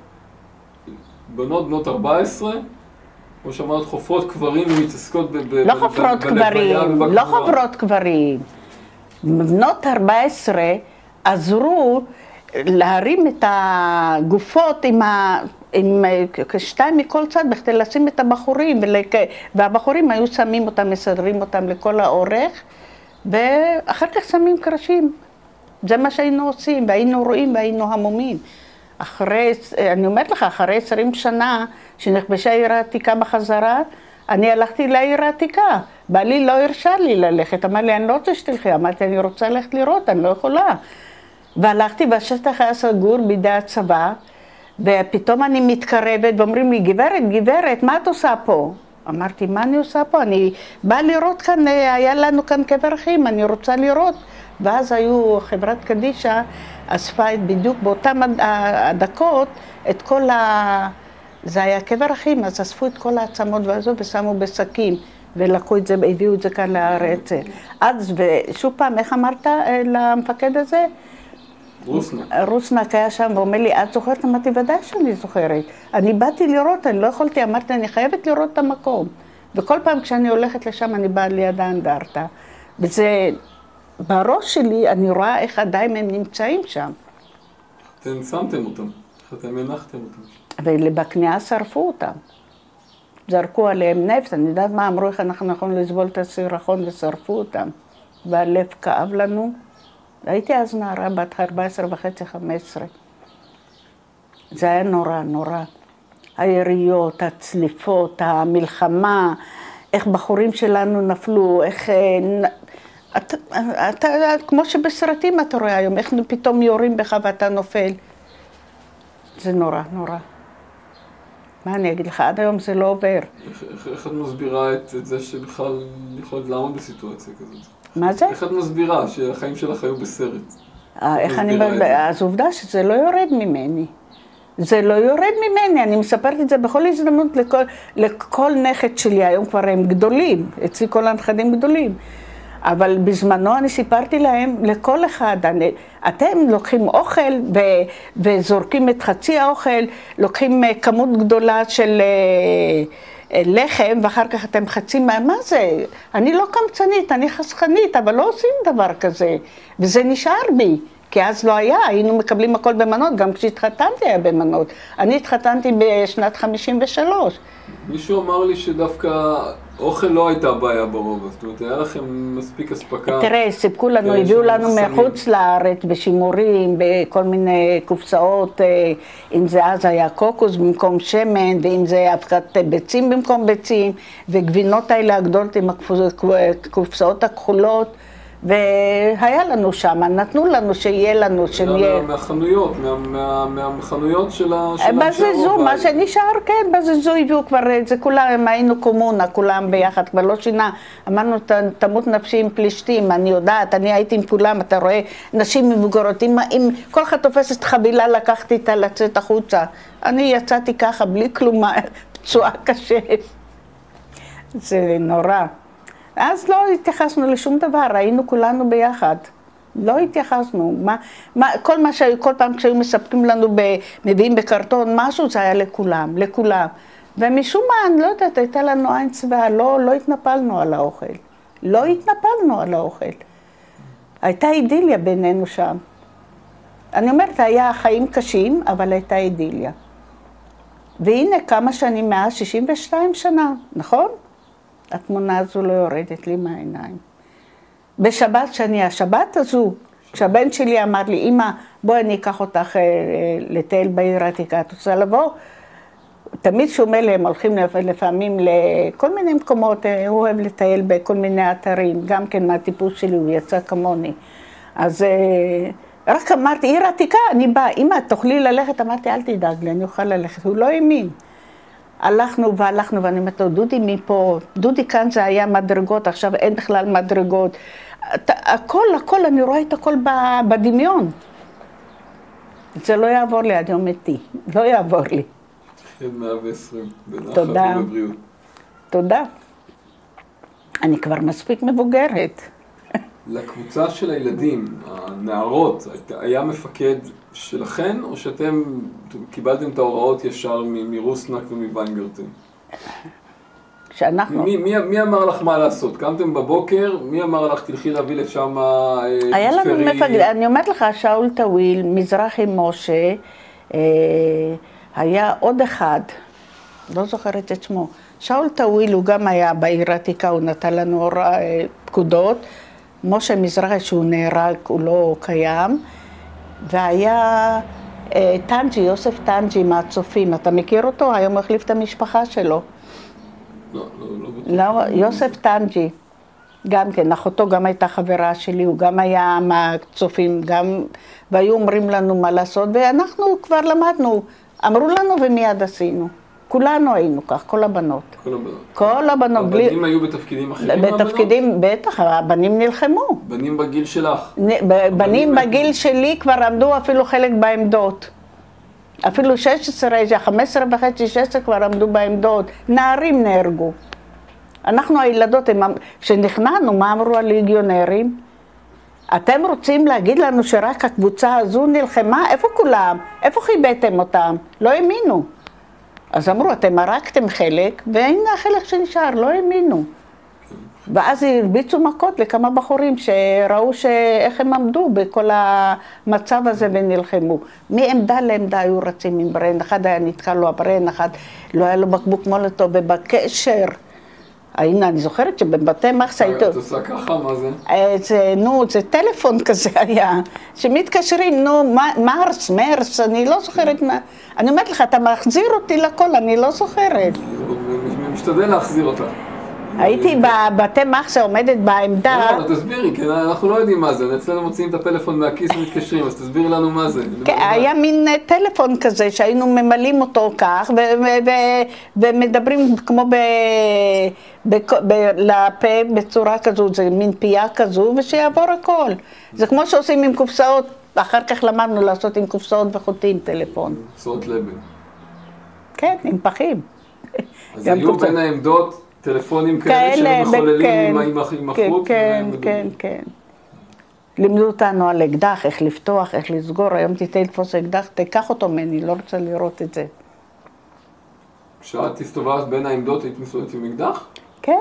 בנות בנות 14 כמו שאמרת, חופרות קברים ומתעסקות ב... ב- לא חופרות בלוויה קברים. לא חופרות קברים. בנות 14 עזרו להרים את הגופות עם ה... עם אה, שתיים מכל צד בכדי לשים את הבחורים, ולק... והבחורים היו שמים אותם, מסדרים אותם לכל האורך, ואחר כך שמים קרשים. זה מה שהיינו עושים, והיינו רואים והיינו המומים. אחרי, אני אומרת לך, אחרי 20 שנה שנכבשה העיר העתיקה בחזרה, אני הלכתי לעיר העתיקה. בעלי לא הרשה לי ללכת, אמר לי, אני לא רוצה שתלכי. אמרתי, אני רוצה ללכת לראות, אני לא יכולה. והלכתי והשטח היה סגור בידי הצבא, ופתאום אני מתקרבת ואומרים לי, גברת, גברת, מה את עושה פה? אמרתי, מה אני עושה פה? אני באה לראות כאן, אה, היה לנו כאן קבר אחים, אני רוצה לראות. ואז היו, חברת קדישא אספה בדיוק באותן הד- הדקות את כל ה... זה היה קבר אחים, אז אספו את כל העצמות והזו ושמו בשקים, ולקחו את זה, הביאו את זה כאן לארץ. אז, ושוב פעם, איך אמרת אה, למפקד הזה? רוסנה. רוסנק היה שם ואומר לי, את זוכרת? אמרתי, ודאי שאני זוכרת. אני באתי לראות, אני לא יכולתי, אמרתי, אני חייבת לראות את המקום. וכל פעם כשאני הולכת לשם, אני באה ליד האנדרטה. וזה, בראש שלי, אני רואה איך עדיין הם נמצאים שם. אתם שמתם אותם, אתם הנחתם אותם. ובכניעה שרפו אותם. זרקו עליהם נפט, אני יודעת מה אמרו, איך אנחנו יכולים לסבול את הסירחון ושרפו אותם. והלב כאב לנו. הייתי אז נערה בת 14 וחצי, 15. זה היה נורא, נורא. היריות, הצליפות, המלחמה, איך בחורים שלנו נפלו, איך... אתה, אתה, כמו שבסרטים אתה רואה היום, איך פתאום יורים בך ואתה נופל. זה נורא, נורא. מה אני אגיד לך, עד היום זה לא עובר. איך, איך, איך את מסבירה את, את זה שבכלל יכולת לעמוד בסיטואציה כזאת? מה זה? איך את מסבירה שהחיים שלך היו בסרט? אה, איך אני... אז עובדה שזה לא יורד ממני. זה לא יורד ממני, אני מספרת את זה בכל הזדמנות לכל, לכל נכד שלי, היום כבר הם גדולים, אצלי כל הנכדים גדולים. אבל בזמנו אני סיפרתי להם, לכל אחד, אני, אתם לוקחים אוכל ו, וזורקים את חצי האוכל, לוקחים אה, כמות גדולה של אה, אה, לחם, ואחר כך אתם חצי מה... מה זה? אני לא קמצנית, אני חסכנית, אבל לא עושים דבר כזה. וזה נשאר בי. כי אז לא היה, היינו מקבלים הכל במנות, גם כשהתחתנתי היה במנות. אני התחתנתי בשנת 53. מישהו אמר לי שדווקא אוכל לא הייתה בעיה ברובע, זאת אומרת, היה לכם מספיק אספקה. תראה, סיפקו לנו, כן, הביאו לנו. מחוץ לארץ בשימורים, בכל מיני קופסאות, אה, אם זה אז היה קוקוס במקום שמן, ואם זה אבקת ביצים במקום ביצים, וגבינות האלה הגדולות עם הקופסאות הכחולות, והיה לנו שם, נתנו לנו שיהיה לנו, שנהיה... מה- מהחנויות, מה- מה- מהחנויות של ה... של בזזו, מה. שנשאר, כן, בזזו הביאו כבר, זה כולם, היינו קומונה, כולם ביחד, כבר לא שינה. אמרנו, "ת- תמות נפשי עם פלישתים, אני יודעת, אני הייתי עם כולם, אתה רואה, נשים מבוגרות, אם, אם כל אחד תופסת חבילה, לקחתי איתה לצאת החוצה. אני יצאתי ככה, בלי כלום, פצועה קשה. זה נורא. אז לא התייחסנו לשום דבר, היינו כולנו ביחד. לא התייחסנו. מה, מה, כל מה שהיו, כל פעם כשהיו מספקים לנו, ב, מביאים בקרטון משהו, זה היה לכולם, לכולם. ומשום מה, אני לא יודעת, הייתה לנו עין צבעה, לא, לא התנפלנו על האוכל. לא התנפלנו על האוכל. הייתה אידיליה בינינו שם. אני אומרת, היה חיים קשים, אבל הייתה אידיליה. והנה כמה שנים מאז, 62 שנה, נכון? התמונה הזו לא יורדת לי מהעיניים. בשבת שאני, השבת הזו, כשהבן שלי אמר לי, אמא, בואי אני אקח אותך אה, אה, לטייל בעיר העתיקה, את רוצה לבוא? תמיד אומר לי, הם הולכים לפ- לפעמים לכל מיני מקומות, אה, הוא אוהב לטייל בכל מיני אתרים, גם כן מהטיפוס שלי, הוא יצא כמוני. אז רק אמרתי, עיר עתיקה, אני באה, אמא, תוכלי ללכת? אמרתי, אל תדאג לי, אני אוכל ללכת. הוא לא האמין. הלכנו והלכנו, ואני אומרת לו, דודי מפה, דודי כאן זה היה מדרגות, עכשיו אין בכלל מדרגות. הכל, הכל, אני רואה את הכל בדמיון. זה לא יעבור לי עד יום מתי, לא יעבור לי. כן, 120, בנחת תודה. ובבריאות. תודה. אני כבר מספיק מבוגרת. לקבוצה של הילדים, הנערות, היה מפקד שלכן, או שאתם קיבלתם את ההוראות ישר מרוסנק ומוויינגרטן? כשאנחנו... מי, מי, מי אמר לך מה לעשות? קמתם בבוקר, מי אמר לך תלכי להביא לשם אה, היה לנו? מפקד, אני אומרת לך, שאול טוויל, מזרחי משה, אה, היה עוד אחד, לא זוכרת את שמו. שאול טוויל הוא גם היה בעיר העתיקה, הוא נתן לנו הוראה, אה, פקודות. משה מזרחי שהוא נהרג, הוא לא קיים. והיה אה, טנג'י, יוסף טנג'י מהצופים, אתה מכיר אותו? היום הוא החליף את המשפחה שלו. לא, לא, לא בטוח. לא, יוסף טנג'י, גם כן, אחותו גם הייתה חברה שלי, הוא גם היה מהצופים, גם, והיו אומרים לנו מה לעשות, ואנחנו כבר למדנו, אמרו לנו ומיד עשינו. כולנו היינו כך, כל הבנות. כל הבנות. כל הבנות, בלי... הבנים היו בתפקידים אחרים? בתפקידים, בטח, הבנים נלחמו. בנים בגיל שלך. נ- ב- בנים בגיל שלי כבר עמדו אפילו חלק בעמדות. אפילו 16, 15 וחצי, 16 כבר עמדו בעמדות. נערים נהרגו. אנחנו הילדות, הם אמ- כשנכנענו, מה אמרו הליגיונרים? אתם רוצים להגיד לנו שרק הקבוצה הזו נלחמה? איפה כולם? איפה חיבאתם אותם? לא האמינו. אז אמרו, אתם הרגתם חלק, והנה החלק שנשאר, לא האמינו. ואז הרביצו מכות לכמה בחורים שראו. איך הם עמדו בכל המצב הזה ונלחמו. מעמדה לעמדה היו רצים עם ברן, אחד היה נתקע לו הברן, אחד לא היה לו בקבוק מולוטו, ובקשר, הנה, אני זוכרת שבבתי מחסה הייתו... את עושה ככה, מה זה? אה, זה, נו, זה טלפון כזה היה, שמתקשרים, נו, מרס, מרס, אני לא זוכרת מה... אני אומרת לך, אתה מחזיר אותי לכל, אני לא זוכרת. אני משתדל להחזיר אותה. הייתי בבתי מחסה עומדת בעמדה. לא, לא, תסבירי, כי אנחנו לא יודעים מה זה. אצלנו מוציאים את הפלאפון מהכיס ומתקשרים, אז תסבירי לנו מה זה. כן, היה מין אה, טלפון כזה שהיינו ממלאים אותו כך, ומדברים כמו ב... לפה בצורה כזו, זה מין פייה כזו, ושיעבור הכל. זה כמו שעושים עם קופסאות, אחר כך למדנו לעשות עם קופסאות וחוטים טלפון. קופסאות לבן. כן, עם פחים. אז היו. בין העמדות טלפונים כאלה כאלה, שמחוללים כן, כן. כן, כן, כן. לימדו אותנו על אקדח, איך לפתוח, איך לסגור, היום תיתן לתפוס אקדח, תיקח אותו ממני, לא רוצה לראות את זה. כשאת הסתובבת בין העמדות היית מסתובבת עם אקדח? כן.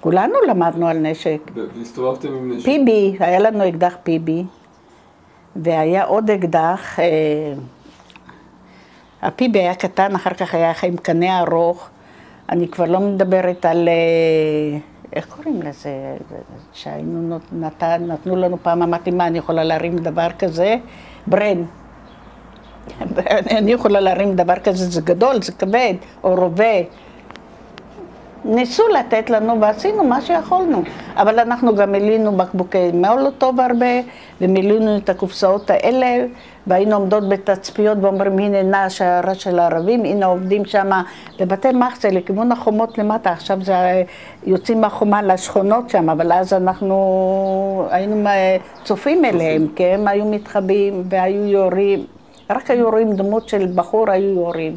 כולנו למדנו על נשק. והסתובבתם עם נשק. פיבי, היה לנו אקדח פיבי, והיה עוד אקדח, אה, הפיבי היה קטן, אחר כך היה עם קנה ארוך. אני כבר לא מדברת על, אה, איך קוראים לזה, שהיינו, נתן, נתנו לנו פעם, אמרתי, מה, אני יכולה להרים דבר כזה? ברן. אני יכולה להרים דבר כזה, זה גדול, זה כבד, או רובה. ניסו לתת לנו ועשינו מה שיכולנו, אבל אנחנו גם מילאנו בקבוקי מולוטוב הרבה, ומילאנו את הקופסאות האלה, והיינו עומדות בתצפיות ואומרים, הנה נע השיירה של הערבים, הנה עובדים שם בבתי מחסה לכיוון החומות למטה, עכשיו זה אה, יוצאים מהחומה לשכונות שם, אבל אז אנחנו היינו אה, צופים אליהם, כי הם היו מתחבאים והיו יורים, רק היו רואים דמות של בחור, היו יורים.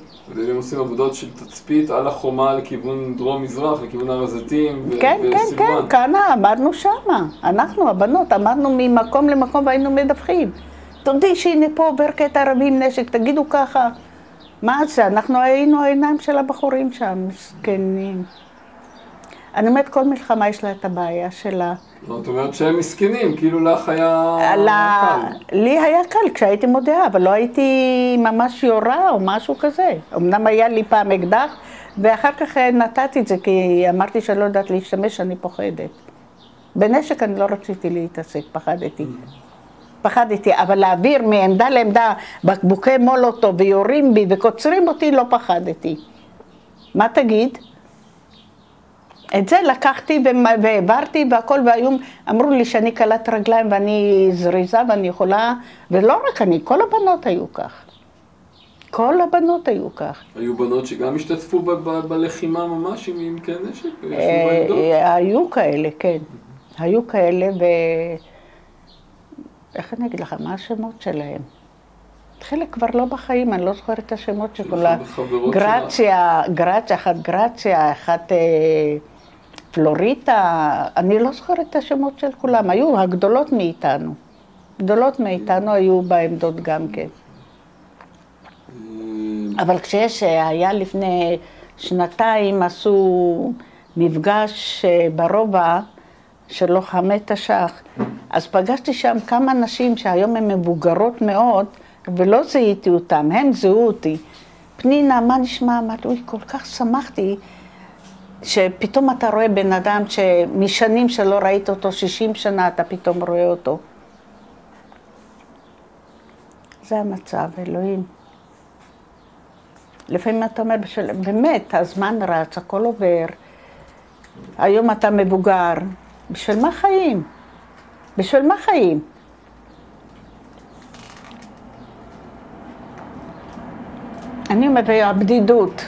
הם עושים עבודות של תצפית על החומה לכיוון דרום-מזרח, לכיוון הר הזיתים כן, כן. כן, כאן עמדנו שמה. אנחנו, הבנות, עמדנו ממקום למקום והיינו מדווחים. תודי שהנה פה עובר קטע ערבי עם נשק, תגידו ככה. מה זה? אנחנו היינו העיניים של הבחורים שם, מסכנים. אני אומרת, כל מלחמה יש לה את הבעיה שלה. זאת אומרת שהם מסכנים, כאילו לך היה. קל. לי היה קל כשהייתי מודיעה, אבל לא הייתי ממש יורה או משהו כזה. אמנם היה לי פעם אקדח, ואחר כך נתתי את זה, כי אמרתי שאני לא יודעת להשתמש, אני פוחדת. בנשק אני לא רציתי להתעסק, פחדתי. פחדתי, אבל להעביר מעמדה לעמדה בקבוקי מולוטו ויורים בי וקוצרים אותי, לא פחדתי. מה תגיד? את זה לקחתי והעברתי והכל, והיום אמרו לי שאני קלת רגליים ואני זריזה ואני יכולה, ולא רק אני, כל הבנות היו כך. כל הבנות היו כך. היו בנות שגם השתתפו בלחימה ממש עם כלי נשק? אה? אה, היו כאלה, כן. היו כאלה, ו... איך אני אגיד לך, מה השמות שלהם? חלק כבר לא בחיים, אני לא זוכרת את השמות כולם. חברות גרציה, גרציה, אחת גרציה, אחת אה, פלוריטה, אני לא זוכרת את השמות של כולם, היו הגדולות מאיתנו. גדולות מאיתנו היו בעמדות גם כן. אה, אבל כשיש, היה לפני שנתיים עשו מפגש אה, ברובע של לוחמי תש"ח. אז פגשתי שם כמה נשים שהיום הן מבוגרות מאוד, ולא זיהיתי אותן, הן זיהו אותי. פנינה, מה נשמע? אמרתי, אוי, כל כך שמחתי שפתאום אתה רואה בן אדם שמשנים שלא ראית אותו, 60 שנה אתה פתאום רואה אותו. זה המצב, אלוהים. לפעמים אתה אומר, באמת, הזמן רץ, הכל עובר. היום אתה מבוגר, בשביל מה חיים? בשביל מה חיים? אני אומרת, הבדידות.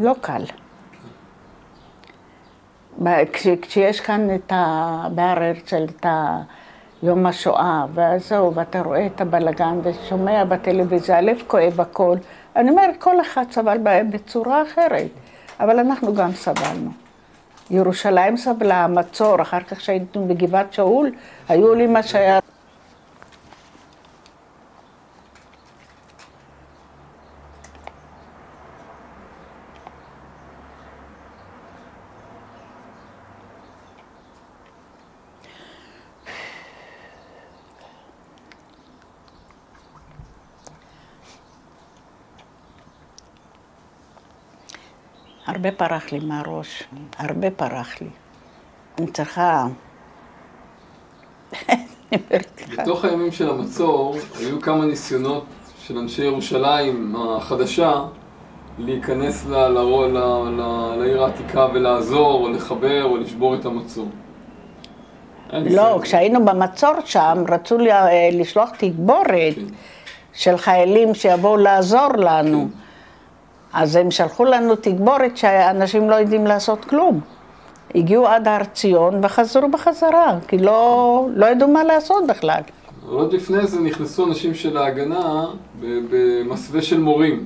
לא קל. כש- כשיש כאן את ה... בהר הרצל את ה... יום השואה, וזהו, ואתה רואה את הבלגן ושומע בטלוויזיה, הלב כואב הכל. אני אומרת, כל אחד סבל בצורה אחרת, אבל אנחנו גם סבלנו. ירושלים סבלה, המצור, אחר כך שהיינו בגבעת שאול, היו לי מה שהיה... הרבה פרח לי מהראש, הרבה פרח לי. אני צריכה... בתוך הימים של המצור, היו כמה ניסיונות של אנשי ירושלים החדשה להיכנס ל- ל- ל- ל- לעיר העתיקה ולעזור, או לחבר, או לשבור את המצור. לא. כשהיינו במצור שם, רצו לי, אה, לשלוח תגבורת כן. של חיילים שיבואו לעזור לנו. אז הם שלחו לנו תגבורת שאנשים לא יודעים לעשות כלום. הגיעו עד הר ציון וחזרו בחזרה, כי לא, לא ידעו מה לעשות בכלל. עוד לפני זה נכנסו אנשים של ההגנה במסווה של מורים.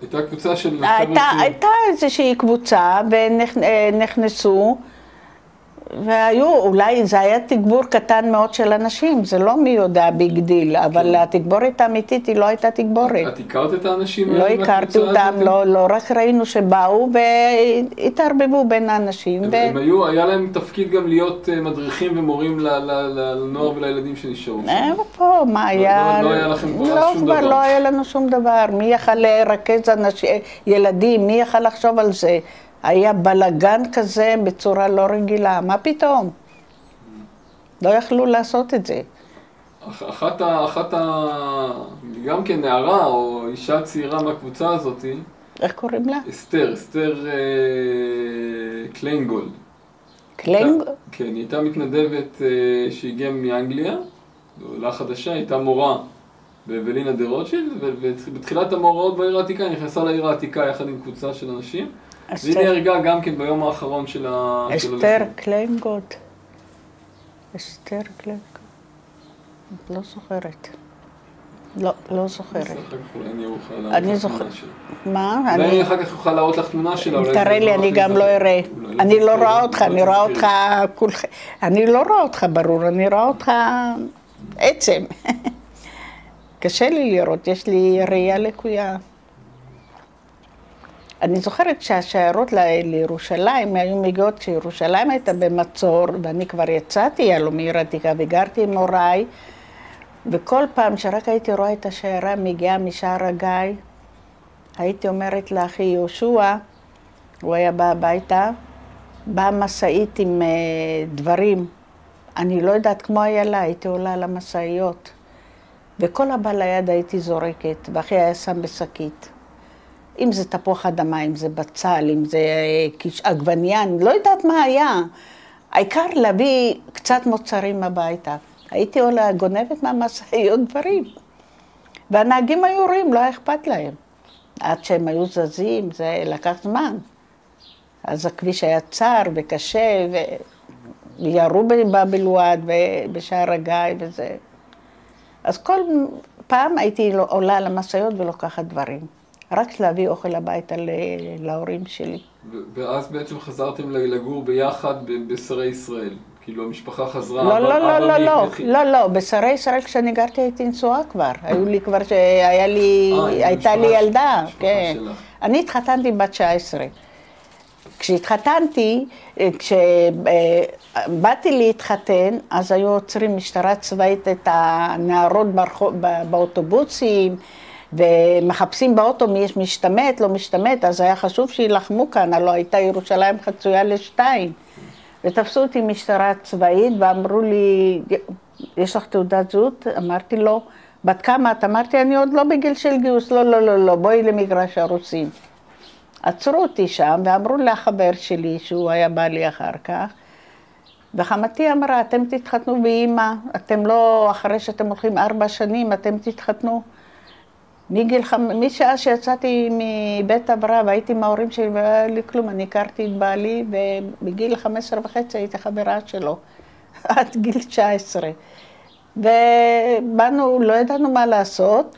הייתה קבוצה של... הייתה, הייתה איזושהי קבוצה ונכנסו, והיו, אולי זה היה תגבור קטן מאוד של אנשים, זה לא מי יודע big deal, אבל התגבורת האמיתית היא לא הייתה תגבורת. את הכרת את האנשים לא האלה הכרתי מהקבוצה אותם? לא, לא, רק ראינו שבאו והתערבבו בין האנשים. הם, ו... הם היו, היה להם תפקיד גם להיות אה, מדריכים ומורים לנוער ולילדים שנשארו שם. אה, פה, מה היה? לא היה לכם כבר לא, שום כבר דבר. לא היה לנו שום דבר. מי יכל לרכז אנשים, ילדים, מי יכל לחשוב על זה? היה בלגן כזה בצורה לא רגילה, מה פתאום? לא יכלו לעשות את זה. אח- אחת ה... אחת ה... גם כן נערה או אישה צעירה מהקבוצה הזאת, איך קוראים לה? אסתר, אסתר אה, קליינגולד. קלינג? כן, היא הייתה מתנדבת אה, שהגיעה מאנגליה, עולה חדשה, הייתה מורה באוולינה דה רוטשילד, ובתחילת המאורעות בעיר העתיקה היא נכנסה לעיר העתיקה יחד עם קבוצה של אנשים, והיא נהרגה גם כן ביום האחרון של ה... אסתר הלחימה. קלינגוט. אסתר קלינגוט. לא זוכרת. לא, לא זוכרת. אני אוכל להראות אני לך זוכר- תמונה שלה. מה? אני... אחר כך אוכל להראות לך תמונה שלה. תראה לי, אני גם לא זכר. אראה. אני לא רואה אותך, אני רואה. אותך כולכם. אני לא רואה אותך ברור, אני רואה אותך עצם. קשה לי לראות, יש לי ראייה לקויה. אני זוכרת שהשיירות לירושלים היו מגיעות כשירושלים הייתה במצור, ואני כבר יצאתי הלוא מעיר העתיקה וגרתי עם הוריי, וכל פעם שרק הייתי רואה את השיירה מגיעה משער הגיא, הייתי אומרת לאחי יהושע, הוא היה בא הביתה, באה משאית עם אה, דברים. אני לא יודעת, כמו איילה, הייתי עולה על המשאיות. וכל הבא ליד הייתי זורקת, ואחי היה שם בשקית. אם זה תפוח אדמה, אם זה בצל, אם זה אה, עגבנייה, אני לא יודעת מה היה. העיקר להביא קצת מוצרים הביתה. הייתי עולה, גונבת מהמשאיות דברים. והנהגים היו רואים, לא היה אכפת להם. עד שהם היו זזים, זה לקח זמן. אז הכביש היה צר וקשה, וירו בבלואד ובשער הגיא וזה. אז כל פעם הייתי עולה על המשאיות ולוקחת דברים. רק להביא אוכל הביתה להורים שלי. ואז בעצם חזרתם לגור ביחד בשרי ישראל. כאילו המשפחה חזרה, לא, לא, לא, לא, לא, לא, לא, בשרי ישראל כשאני גרתי הייתי נשואה כבר. היו לי כבר, שהיה לי, אה, הייתה לי ילדה, כן. שלך. אני התחתנתי בת 19. כשהתחתנתי, אה, כשבאתי להתחתן, אז היו עוצרים משטרה צבאית את הנערות ברחוב, באוטובוסים, ומחפשים באוטו מי משתמט, לא משתמט, אז היה חשוב שיילחמו כאן, הלוא הייתה ירושלים חצויה לשתיים. ותפסו אותי משטרה צבאית ואמרו לי, יש לך תעודת זהות? אמרתי לו, בת כמה את? אמרתי, אני עוד לא בגיל של גיוס, לא, לא, לא, לא, בואי למגרש הרוסים. עצרו אותי שם ואמרו לחבר שלי, שהוא היה בא לי אחר כך, וחמתי אמרה, אתם תתחתנו באימא, אתם לא, אחרי שאתם הולכים ארבע שנים, אתם תתחתנו. מגיל חמ... משעה שיצאתי מבית אברהם והייתי עם ההורים שלי ולא היה לי כלום, אני הכרתי את בעלי ובגיל 15 וחצי הייתי חברה שלו, עד גיל 19. ובאנו, לא ידענו מה לעשות,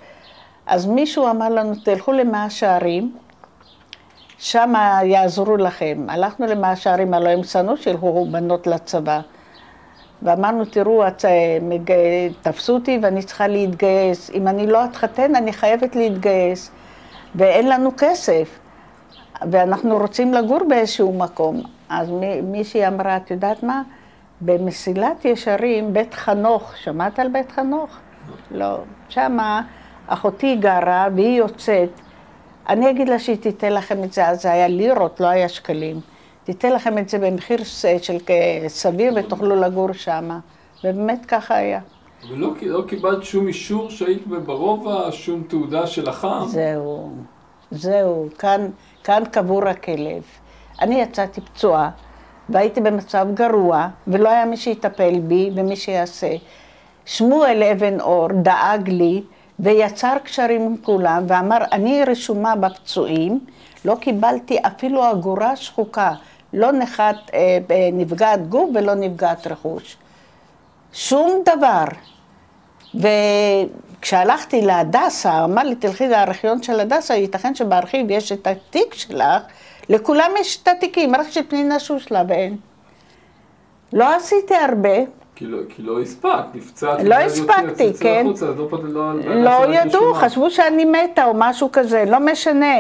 אז מישהו אמר לנו, תלכו למאה שערים, שם יעזרו לכם. הלכנו למאה שערים, הלוא הם שנאו שילכו בנות לצבא. ואמרנו, תראו, את, אה, מג- תפסו אותי ואני צריכה להתגייס. אם אני לא אתחתן, אני חייבת להתגייס. ואין לנו כסף. ואנחנו רוצים לגור באיזשהו מקום. אז מי- מישהי אמרה, את יודעת מה? במסילת ישרים, בית חנוך, שמעת על בית חנוך? לא. שמה אחותי גרה והיא יוצאת. אני אגיד לה שהיא תיתן לכם את זה, אז זה היה לירות, לא היה שקלים. תיתן לכם את זה במחיר של סביר ותוכלו לגור שמה. ובאמת ככה היה. ולא לא קיבלת שום אישור שהיית ברובע, שום תעודה של אח"ם. זהו, זהו, כאן, כאן קבור הכלב. אני יצאתי פצועה, והייתי במצב גרוע, ולא היה מי שיטפל בי ומי שיעשה. שמואל אבן אור דאג לי ויצר קשרים עם כולם, ואמר, אני רשומה בפצועים, לא קיבלתי אפילו אגורה שחוקה, לא נחת, אה, נפגעת גוף ולא נפגעת רכוש. שום דבר. וכשהלכתי להדסה, אמר לי, תלכי לארכיון של הדסה, ייתכן שבארכיב יש את התיק שלך, לכולם יש את התיקים, רק של פנינה שושלה ואין. לא עשיתי הרבה, כי לא, כי לא הספקת, נפצעת. לא הספקתי, כן. החוצה, אז לא, פת- לא, לא עשית ידעו. חשבו שאני מתה או משהו כזה, לא משנה.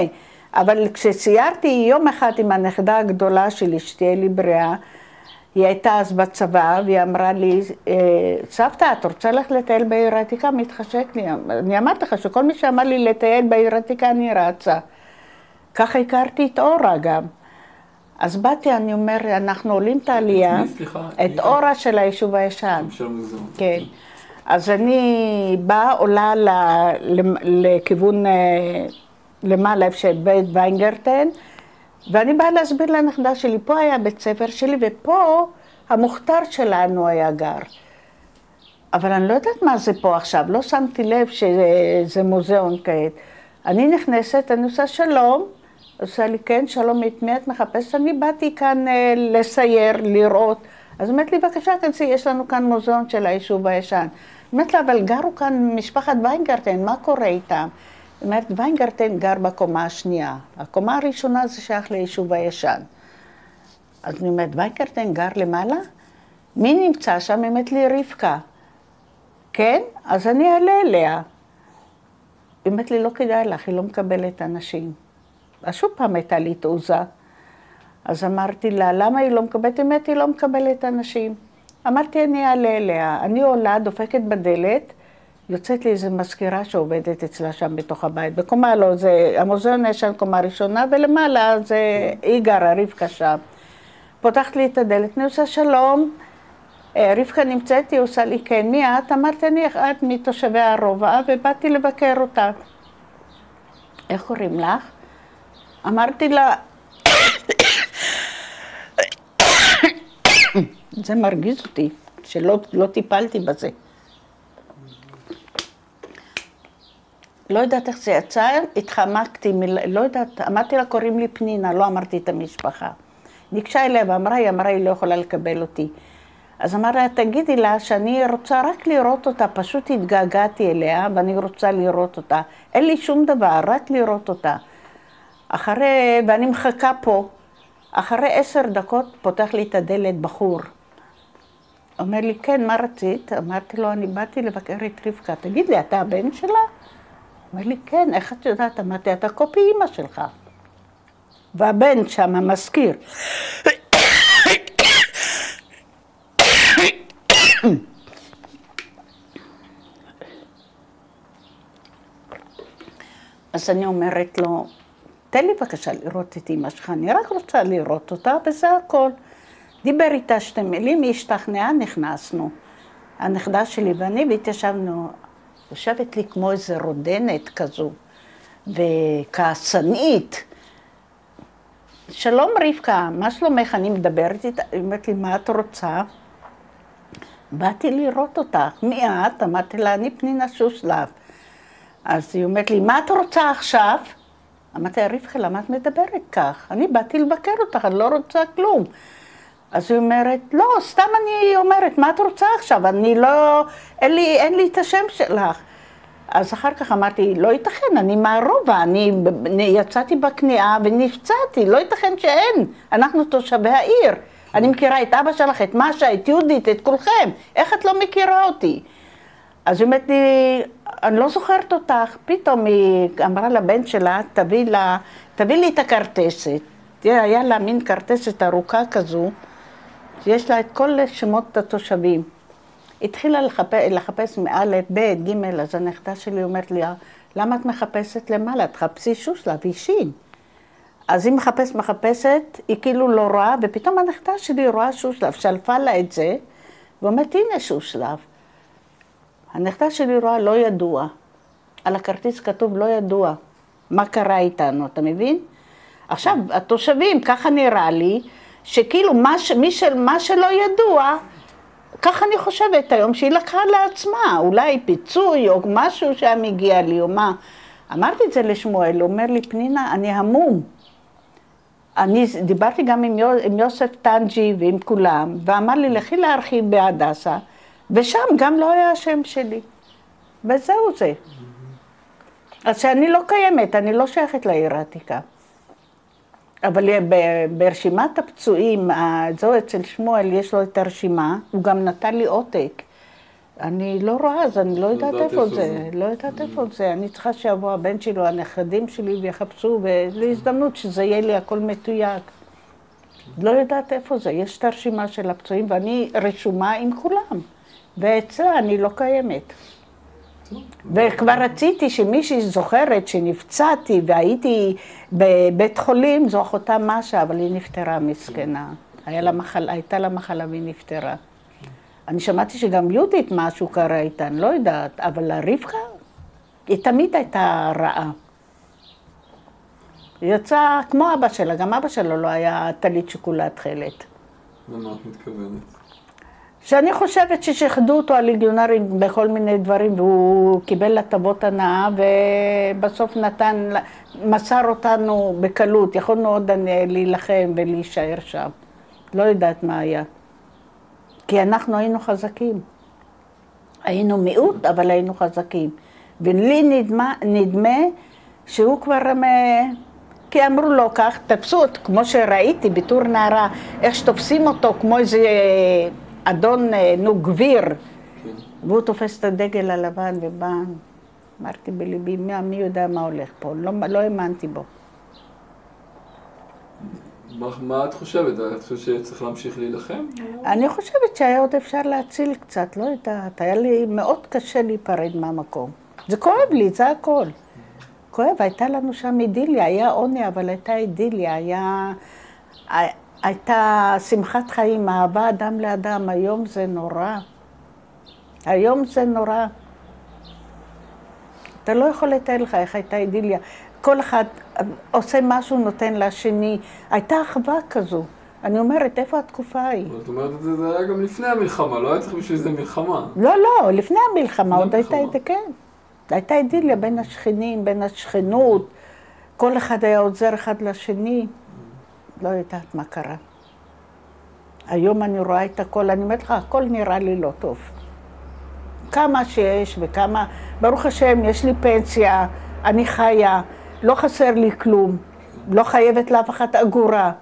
אבל כשסיירתי יום אחד עם הנכדה הגדולה שלי, שתהיה לי בריאה, היא הייתה אז בצבא, והיא אמרה לי, "אה, סבתא, את רוצה ללכת לטייל בעיר העתיקה? מתחשק לי. אני אמרתי לך שכל מי שאמר לי לטייל בעיר העתיקה, אני רצה. ככה הכרתי את אורה גם. אז באתי, אני אומר, אנחנו עולים את העלייה? את? אורה של היישוב הישן. כן. אז אני באה, עולה לכיוון אה, למעלה, איפה שבית ויינגרטן, ואני באה להסביר לנכדה שלי, פה היה בית ספר שלי, ופה המוכתר שלנו היה גר. אבל אני לא יודעת מה זה פה עכשיו, לא שמתי לב שזה מוזיאון כעת. אני נכנסת, אני עושה שלום, עושה לי, כן, שלום, את מי את מחפשת? אני באתי כאן אה, לסייר, לראות. אז אומרת לי, בבקשה, כנסי, יש לנו כאן מוזיאון של היישוב הישן. אומרת לה, אבל גרו כאן משפחת ויינגרטן, מה קורה איתם? היא אומרת, ויינגרטן גר בקומה השנייה. הקומה הראשונה זה שייך ליישוב הישן. אז אני אומרת, ויינגרטן גר למעלה? מי נמצא שם? היא אומרת לי, רבקה. כן? אז אני אעלה אליה. היא אומרת לי, לא כדאי לך, היא לא מקבלת אנשים. אז שוב פעם הייתה לי תעוזה. אז אמרתי לה, למה היא לא מקבלת? היא היא לא מקבלת אנשים. אמרתי, אני אעלה אליה. אני עולה, דופקת בדלת, יוצאת לי איזו מזכירה שעובדת אצלה שם בתוך הבית. בקומה לא, זה, המוזיאון שם קומה ראשונה, ולמעלה זה, היא גרה, רבקה שם. פותחת לי את הדלת, אני עושה שלום. אה, רבקה נמצאת, היא עושה לי, כן, מי את? אמרתי, אני את מתושבי הרובע, ובאתי לבקר אותה. איך קוראים לך? אמרתי לה, זה מרגיז אותי, שלא לא טיפלתי בזה. לא יודעת איך זה יצא, התחמקתי, מל... לא יודעת, אמרתי לה, קוראים לי פנינה, לא אמרתי את המשפחה. ניגשה אליה ואמרה, היא אמרה, היא לא יכולה לקבל אותי. אז אמרה תגידי לה שאני רוצה רק לראות אותה, פשוט התגעגעתי אליה ואני רוצה לראות אותה. אין לי שום דבר, רק לראות אותה. אחרי, ואני מחכה פה. אחרי עשר דקות פותח לי את הדלת בחור. אומר לי, כן, מה רצית? אמרתי לו, אני באתי לבקר את רבקה. תגיד לי, אתה הבן שלה? אומר לי, כן, איך את יודעת? אמרתי, אתה קופי אימא שלך. והבן שם, המזכיר. אז אני אומרת לו, תן לי בבקשה לראות את אמא שלך, אני רק רוצה לראות אותה, וזה הכל. דיבר איתה שתי מילים, היא השתכנעה, נכנסנו. הנכדה שלי ואני, והתיישבנו, יושבת לי כמו איזה רודנת כזו, וכעסנית. שלום רבקה, מה שלומך? אני מדברת איתה, היא אומרת לי, מה את רוצה? באתי לראות אותך. מי את? אמרתי לה, אני פנינה שושלב. אז היא אומרת לי, מה את רוצה עכשיו? אמרתי לה, רבקה, למה את מדברת כך? אני באתי לבקר אותך, אני לא רוצה כלום. אז היא אומרת, לא, סתם אני אומרת, מה את רוצה עכשיו? אני לא, אין לי, אין לי את השם שלך. אז אחר כך אמרתי, לא ייתכן, אני מהרובע, אני יצאתי בכניעה ונפצעתי, לא ייתכן שאין, אנחנו תושבי העיר. אני מכירה את אבא שלך, את משה, את יהודית, את כולכם, איך את לא מכירה אותי? אז היא אומרת לי, אני לא זוכרת אותך. פתאום היא אמרה לבן שלה, תביא, לה, תביא לי את הכרטסת. תראה, היה לה מין כרטסת ארוכה כזו, שיש לה את כל שמות התושבים. התחילה לחפש, לחפש מא', ב', ג', אז הנכדה שלי אומרת לי, למה את מחפשת למעלה? תחפשי שושלב, היא שין. אז היא מחפשת, מחפשת, היא כאילו לא רואה, ופתאום הנכדה שלי רואה שושלב, שלפה לה את זה, ואומרת, הנה שושלב. הנכדה שלי רואה לא ידוע. על הכרטיס כתוב לא ידוע. מה קרה איתנו, אתה מבין? עכשיו, התושבים, ככה נראה לי, שכאילו מה, ש... מי של... מה שלא ידוע, ככה אני חושבת היום, שהיא לקחה לעצמה, אולי פיצוי או משהו שהיה מגיע לי, או מה. אמרתי את זה לשמואל, הוא אומר לי, פנינה, אני המום. אני דיברתי גם עם, יו, עם יוסף טנג'י ועם כולם, ואמר לי, לכי להרחיב בהדסה, ושם גם לא היה השם שלי. וזהו זה. אז שאני לא קיימת, אני לא שייכת לעיר העתיקה. אבל ברשימת הפצועים, זו אצל שמואל, יש לו את הרשימה, הוא גם נתן לי עותק. אני לא רואה, אז אני לא יודעת איפה זה. לא יודעת איפה זה. אני צריכה שיבוא הבן שלי או הנכדים שלי ויחפשו, ולהזדמנות שזה יהיה לי הכל מתויג. לא יודעת איפה זה. יש את הרשימה של הפצועים, ואני רשומה עם כולם. ואצלה אני לא קיימת. וכבר רציתי שמישהי זוכרת שנפצעתי והייתי בבית חולים, זו אחותה משה, אבל היא נפטרה מסכנה. לה מחלה, הייתה לה מחלה והיא נפטרה. אני שמעתי שגם יהודית משהו קרה איתה, אני לא יודעת, אבל רבקה, היא תמיד הייתה רעה. היא יצאה כמו אבא שלה, גם אבא שלו לא היה טלית שכולה תכלת. למה את מתכוונת? שאני חושבת ששיחדו אותו הליגיונרים בכל מיני דברים, והוא קיבל הטבות הנאה, ובסוף נתן, מסר אותנו בקלות. יכולנו עוד להילחם ולהישאר שם. לא יודעת מה היה. כי אנחנו היינו חזקים. היינו מיעוט, אבל היינו חזקים. ולי נדמה, נדמה שהוא כבר... כי אמרו לו כך, תפסו אותו, כמו שראיתי בתור נערה, איך שתופסים אותו כמו איזה אדון, נו, גביר. כן. והוא תופס את הדגל הלבן ובא, אמרתי בליבי, מי, מי יודע מה הולך פה? לא, לא האמנתי בו. מה, מה את חושבת? את חושבת שצריך להמשיך להילחם? אני חושבת שהיה עוד אפשר להציל קצת, לא יודעת. היה לי מאוד קשה להיפרד מהמקום. זה כואב לי, זה הכל. כואב, הייתה לנו שם אידיליה, היה עוני, אבל הייתה אידיליה, היה... הייתה שמחת חיים, אהבה אדם לאדם, היום זה נורא. היום זה נורא. אתה לא יכול לתאר לך איך הייתה אידיליה. כל אחד עושה משהו, נותן לשני. הייתה אחווה כזו. אני אומרת, איפה התקופה ההיא? זאת אומרת, זה, זה היה גם לפני המלחמה, לא היה צריך בשביל זה מלחמה. לא, לא, לפני המלחמה, עוד הייתה, כן. הייתה אידיליה בין השכנים, בין השכנות. כל אחד היה עוזר אחד לשני. לא יודעת מה קרה. היום אני רואה את הכל, אני אומרת לך, הכל נראה לי לא טוב. כמה שיש וכמה, ברוך השם, יש לי פנסיה, אני חיה, לא חסר לי כלום, לא חייבת לאף אחד אגורה.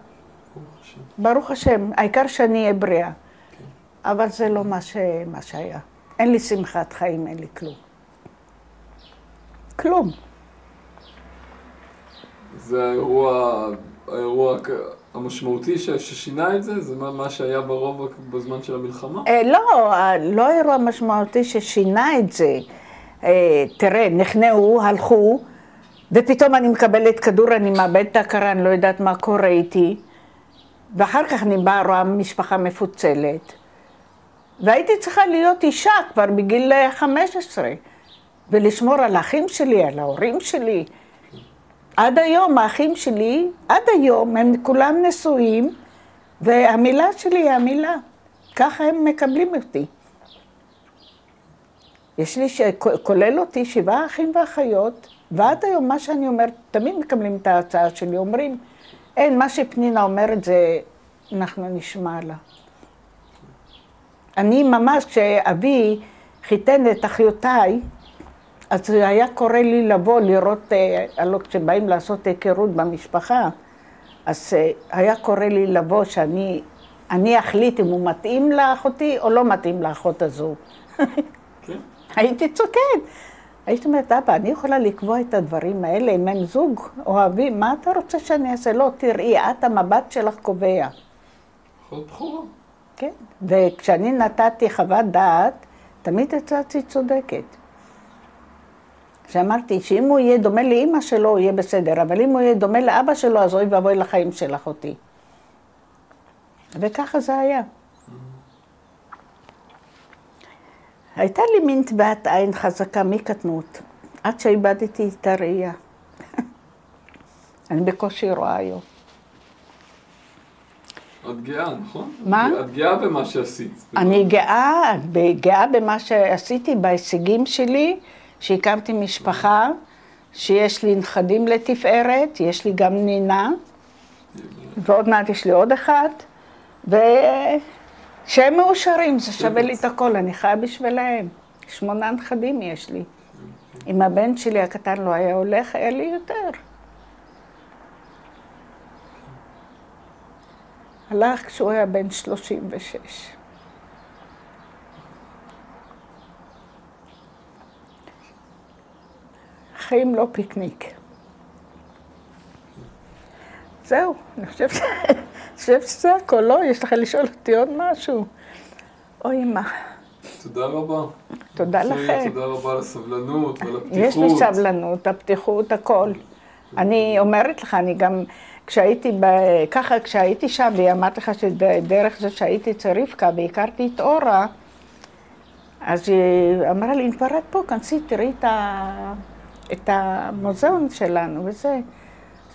ברוך השם, העיקר שאני אהיה בריאה. אבל זה לא מה, ש... מה שהיה. אין לי שמחת חיים, אין לי כלום. כלום. זה האירוע, האירוע המשמעותי ש- ששינה את זה? זה מה, מה שהיה ברוב בזמן של המלחמה? אה, לא, אה, לא אירוע משמעותי ששינה את זה. אה, תראה, נכנעו, הלכו, ופתאום אני מקבלת כדור, אני מאבדת את ההכרה, אני לא יודעת מה קורה איתי. ואחר כך אני באה, רואה משפחה מפוצלת. והייתי צריכה להיות אישה כבר בגיל אה, 15, ולשמור על האחים שלי, על ההורים שלי. עד היום, האחים שלי, עד היום, הם כולם נשואים, והמילה שלי היא המילה. ככה הם מקבלים אותי. יש לי, ש... כולל אותי, שבעה אחים ואחיות, ועד היום מה שאני אומרת, תמיד מקבלים את ההצעה שלי, אומרים, אין, מה שפנינה אומרת זה, אנחנו נשמע לה. אני ממש, כשאבי חיתן את אחיותיי, אז היה קורא לי לבוא לראות, אה, הלוא כשבאים לעשות היכרות במשפחה, אז אה, היה קורא לי לבוא שאני אני אחליט אם הוא מתאים לאחותי או לא מתאים לאחות הזו. כן. הייתי צוקד. הייתי אומרת, אבא, אני יכולה לקבוע את הדברים האלה אם הם זוג אוהבים, מה אתה רוצה שאני אעשה? לא, תראי, את המבט שלך קובע. אחות בכורה. כן. וכשאני נתתי חוות דעת, תמיד יצאתי צודקת. כשאמרתי שאם הוא יהיה דומה לאימא שלו, הוא יהיה בסדר, אבל אם הוא יהיה דומה לאבא שלו, אז אוי ואבוי לחיים של אחותי. וככה זה היה. הייתה לי מין טבעת עין חזקה מקטנות, עד שאיבדתי את הראייה. אני בקושי רואה היום. את גאה, נכון? מה? את גאה במה שעשית. אני גאה, גאה במה שעשיתי, בהישגים שלי, שהקמתי משפחה, שיש לי נכדים לתפארת, יש לי גם נינה, ועוד מעט יש לי עוד אחת, ושהם מאושרים, זה שווה לי את הכל, אני חיה בשבילהם. שמונה נכדים יש לי. אם הבן שלי הקטן לא היה הולך, היה לי יותר. הלך כשהוא היה בן 36. חיים לא פיקניק. זהו, אני חושבת ש- אני חושבת שזה הכל, לא? יש לך לשאול אותי עוד משהו? אוי, מה. תודה רבה. תודה שירי, לכם. תודה רבה על הסבלנות ועל הפתיחות. יש לי סבלנות, הפתיחות, הכל. אני אומרת לך, אני גם, כשהייתי, ב... ככה, כשהייתי שם, והיא אמרת לך שדרך זה שהייתי אצל רבקה והכרתי את אורה, אז היא אמרה לי, אם כבר את פה, כנסי, תראי את, ה... את המוזיאון שלנו וזה.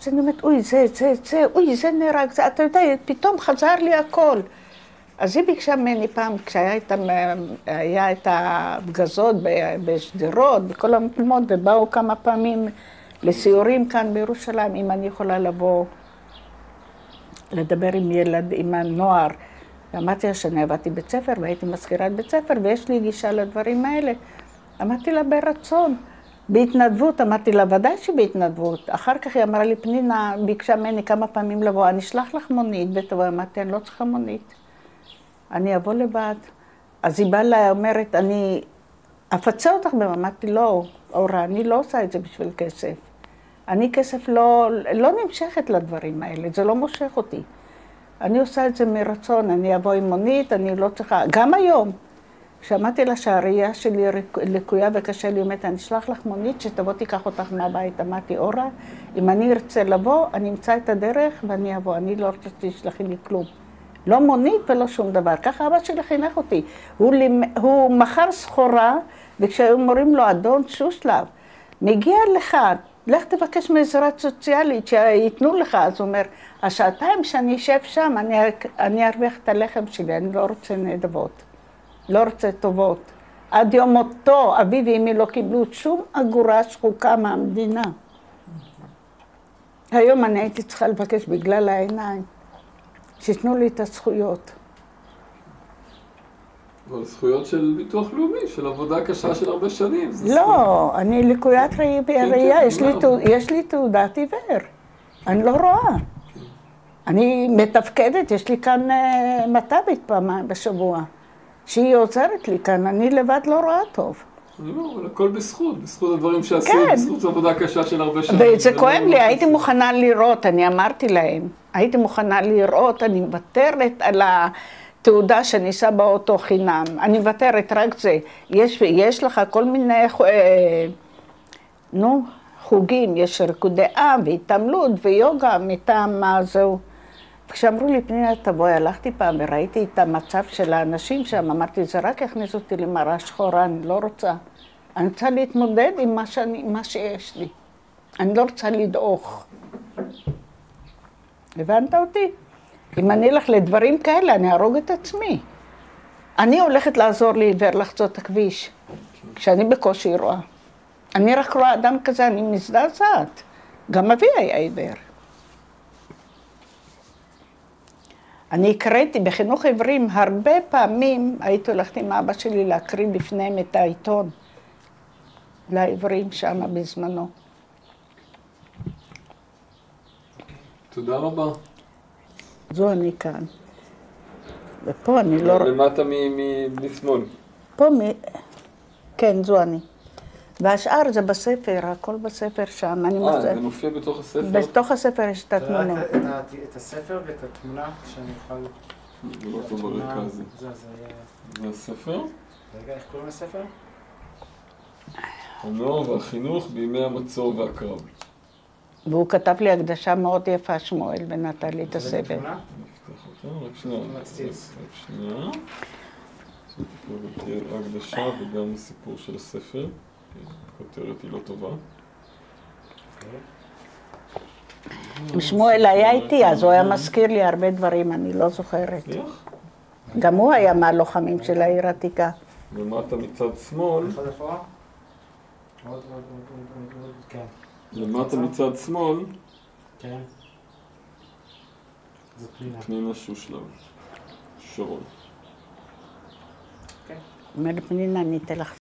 אז אני אומרת, אוי, זה, זה, זה, אוי, זה נהרג, זה, אתה יודע, פתאום חזר לי הכל. אז היא ביקשה ממני פעם, כשהיה את, את הפגזות בשדרות, בכל המקומות, ובאו כמה פעמים לסיורים כאן בירושלים, אם אני יכולה לבוא לדבר עם ילד, עם הנוער. ואמרתי לה שאני עבדתי בית ספר והייתי מזכירת בית ספר ויש לי גישה לדברים האלה. אמרתי לה ברצון, בהתנדבות, אמרתי לה ודאי שבהתנדבות. אחר כך היא אמרה לי, פנינה ביקשה ממני כמה פעמים לבוא, אני אשלח לך מונית ותבואי, אמרתי, אני לא צריכה מונית. אני אבוא לבד. אז היא באה לה, אומרת, אני אפצה אותך במה. אמרתי, לא, אורה, אני לא עושה את זה בשביל כסף. אני כסף לא, לא נמשכת לדברים האלה, זה לא מושך אותי. אני עושה את זה מרצון, אני אבוא עם מונית, אני לא צריכה, גם היום. כשאמרתי לה שהראייה שלי לקויה וקשה לי, אומרת, אני אשלח לך מונית שתבוא תיקח אותך מהבית. אמרתי, אורה, אם אני ארצה לבוא, אני אמצא את הדרך ואני אבוא. אני לא רוצה שתשלחי לי כלום. לא מונית ולא שום דבר. ככה אבא שלי חינך אותי. הוא, לימ- הוא מכר סחורה, וכשהיו אומרים לו, אדון שושלב, מגיע לך, לך תבקש מעזרת סוציאלית שייתנו לך. אז הוא אומר, השעתיים שאני אשב שם, אני, אני ארוויח את הלחם שלי, אני לא רוצה נדבות. לא רוצה טובות. עד יום מותו, אבי ואמי לא קיבלו שום אגורה שחוקה מהמדינה. היום אני הייתי צריכה לבקש בגלל העיניים, שייתנו לי את הזכויות. אבל זכויות של ביטוח לאומי, של עבודה קשה של הרבה שנים. לא, אני לקויית ראי- ראייה, כן, יש לי. תעו- יש לי תעודת עיוור. אני לא רואה. אני מתפקדת, יש לי כאן אה, מט"בית פעמיים בשבוע. שהיא עוזרת לי כאן, אני לבד לא רואה טוב. אומר, אבל הכל בזכות, בזכות הדברים שעשית, כן. בזכות עבודה קשה של הרבה שנים. וזה לא- כואב לי, הייתי מוכנה לראות, אני אמרתי להם, הייתי מוכנה לראות, אני מוותרת על התעודה שאני אסע באוטו חינם, אני מוותרת, רק זה. יש, יש לך כל מיני, אה, נו, חוגים, יש ריקודי עם והתעמלות ויוגה מטעם מה זהו. כשאמרו לי, פנינה, תבואי, הלכתי פעם וראיתי את המצב של האנשים שם, אמרתי, זה רק יכניס אותי למראה שחורה, אני לא רוצה. אני רוצה להתמודד עם מה, שאני, מה שיש לי. אני לא רוצה לדעוך. הבנת אותי? אם אני אלך לדברים כאלה, אני אהרוג את עצמי. אני הולכת לעזור לעיוור לחצות את הכביש, כשאני בקושי רואה. אני רק רואה אדם כזה, אני מזדעזעת. גם אבי היה עיוור. אני הקראתי בחינוך עיוורים, הרבה פעמים הייתי הולכת עם אבא שלי להקריא בפניהם את העיתון. לעיוורים שם בזמנו. תודה רבה. זו אני כאן. ופה אני לא... רואה... למטה משמאל. פה מ... כן, זו אני. והשאר זה בספר, הכל בספר שם. אני אה. זה מופיע בתוך הספר? בתוך הספר יש את התמונות. את הספר ואת התמונה, שאני אוכל... זה לא טוב ברקע הזה. זה, הספר? רגע, איך קוראים לספר? הנוער והחינוך בימי המצור והקרב. והוא כתב לי הקדשה מאוד יפה, שמואל, ונתן לי את הספר. רק שנייה. ההקדשה וגם הסיפור של הספר. הכותרת היא לא טובה. אוקיי. שמואל היה איתי, אז הוא היה מזכיר לי הרבה דברים, אני לא זוכרת. גם הוא היה מהלוחמים של העיר העתיקה. למטה מצד שמאל, עוד, כן. למטה מצד שמאל, כן. פנינה שושלב. שרון. אומר פנינה, אני אתן לך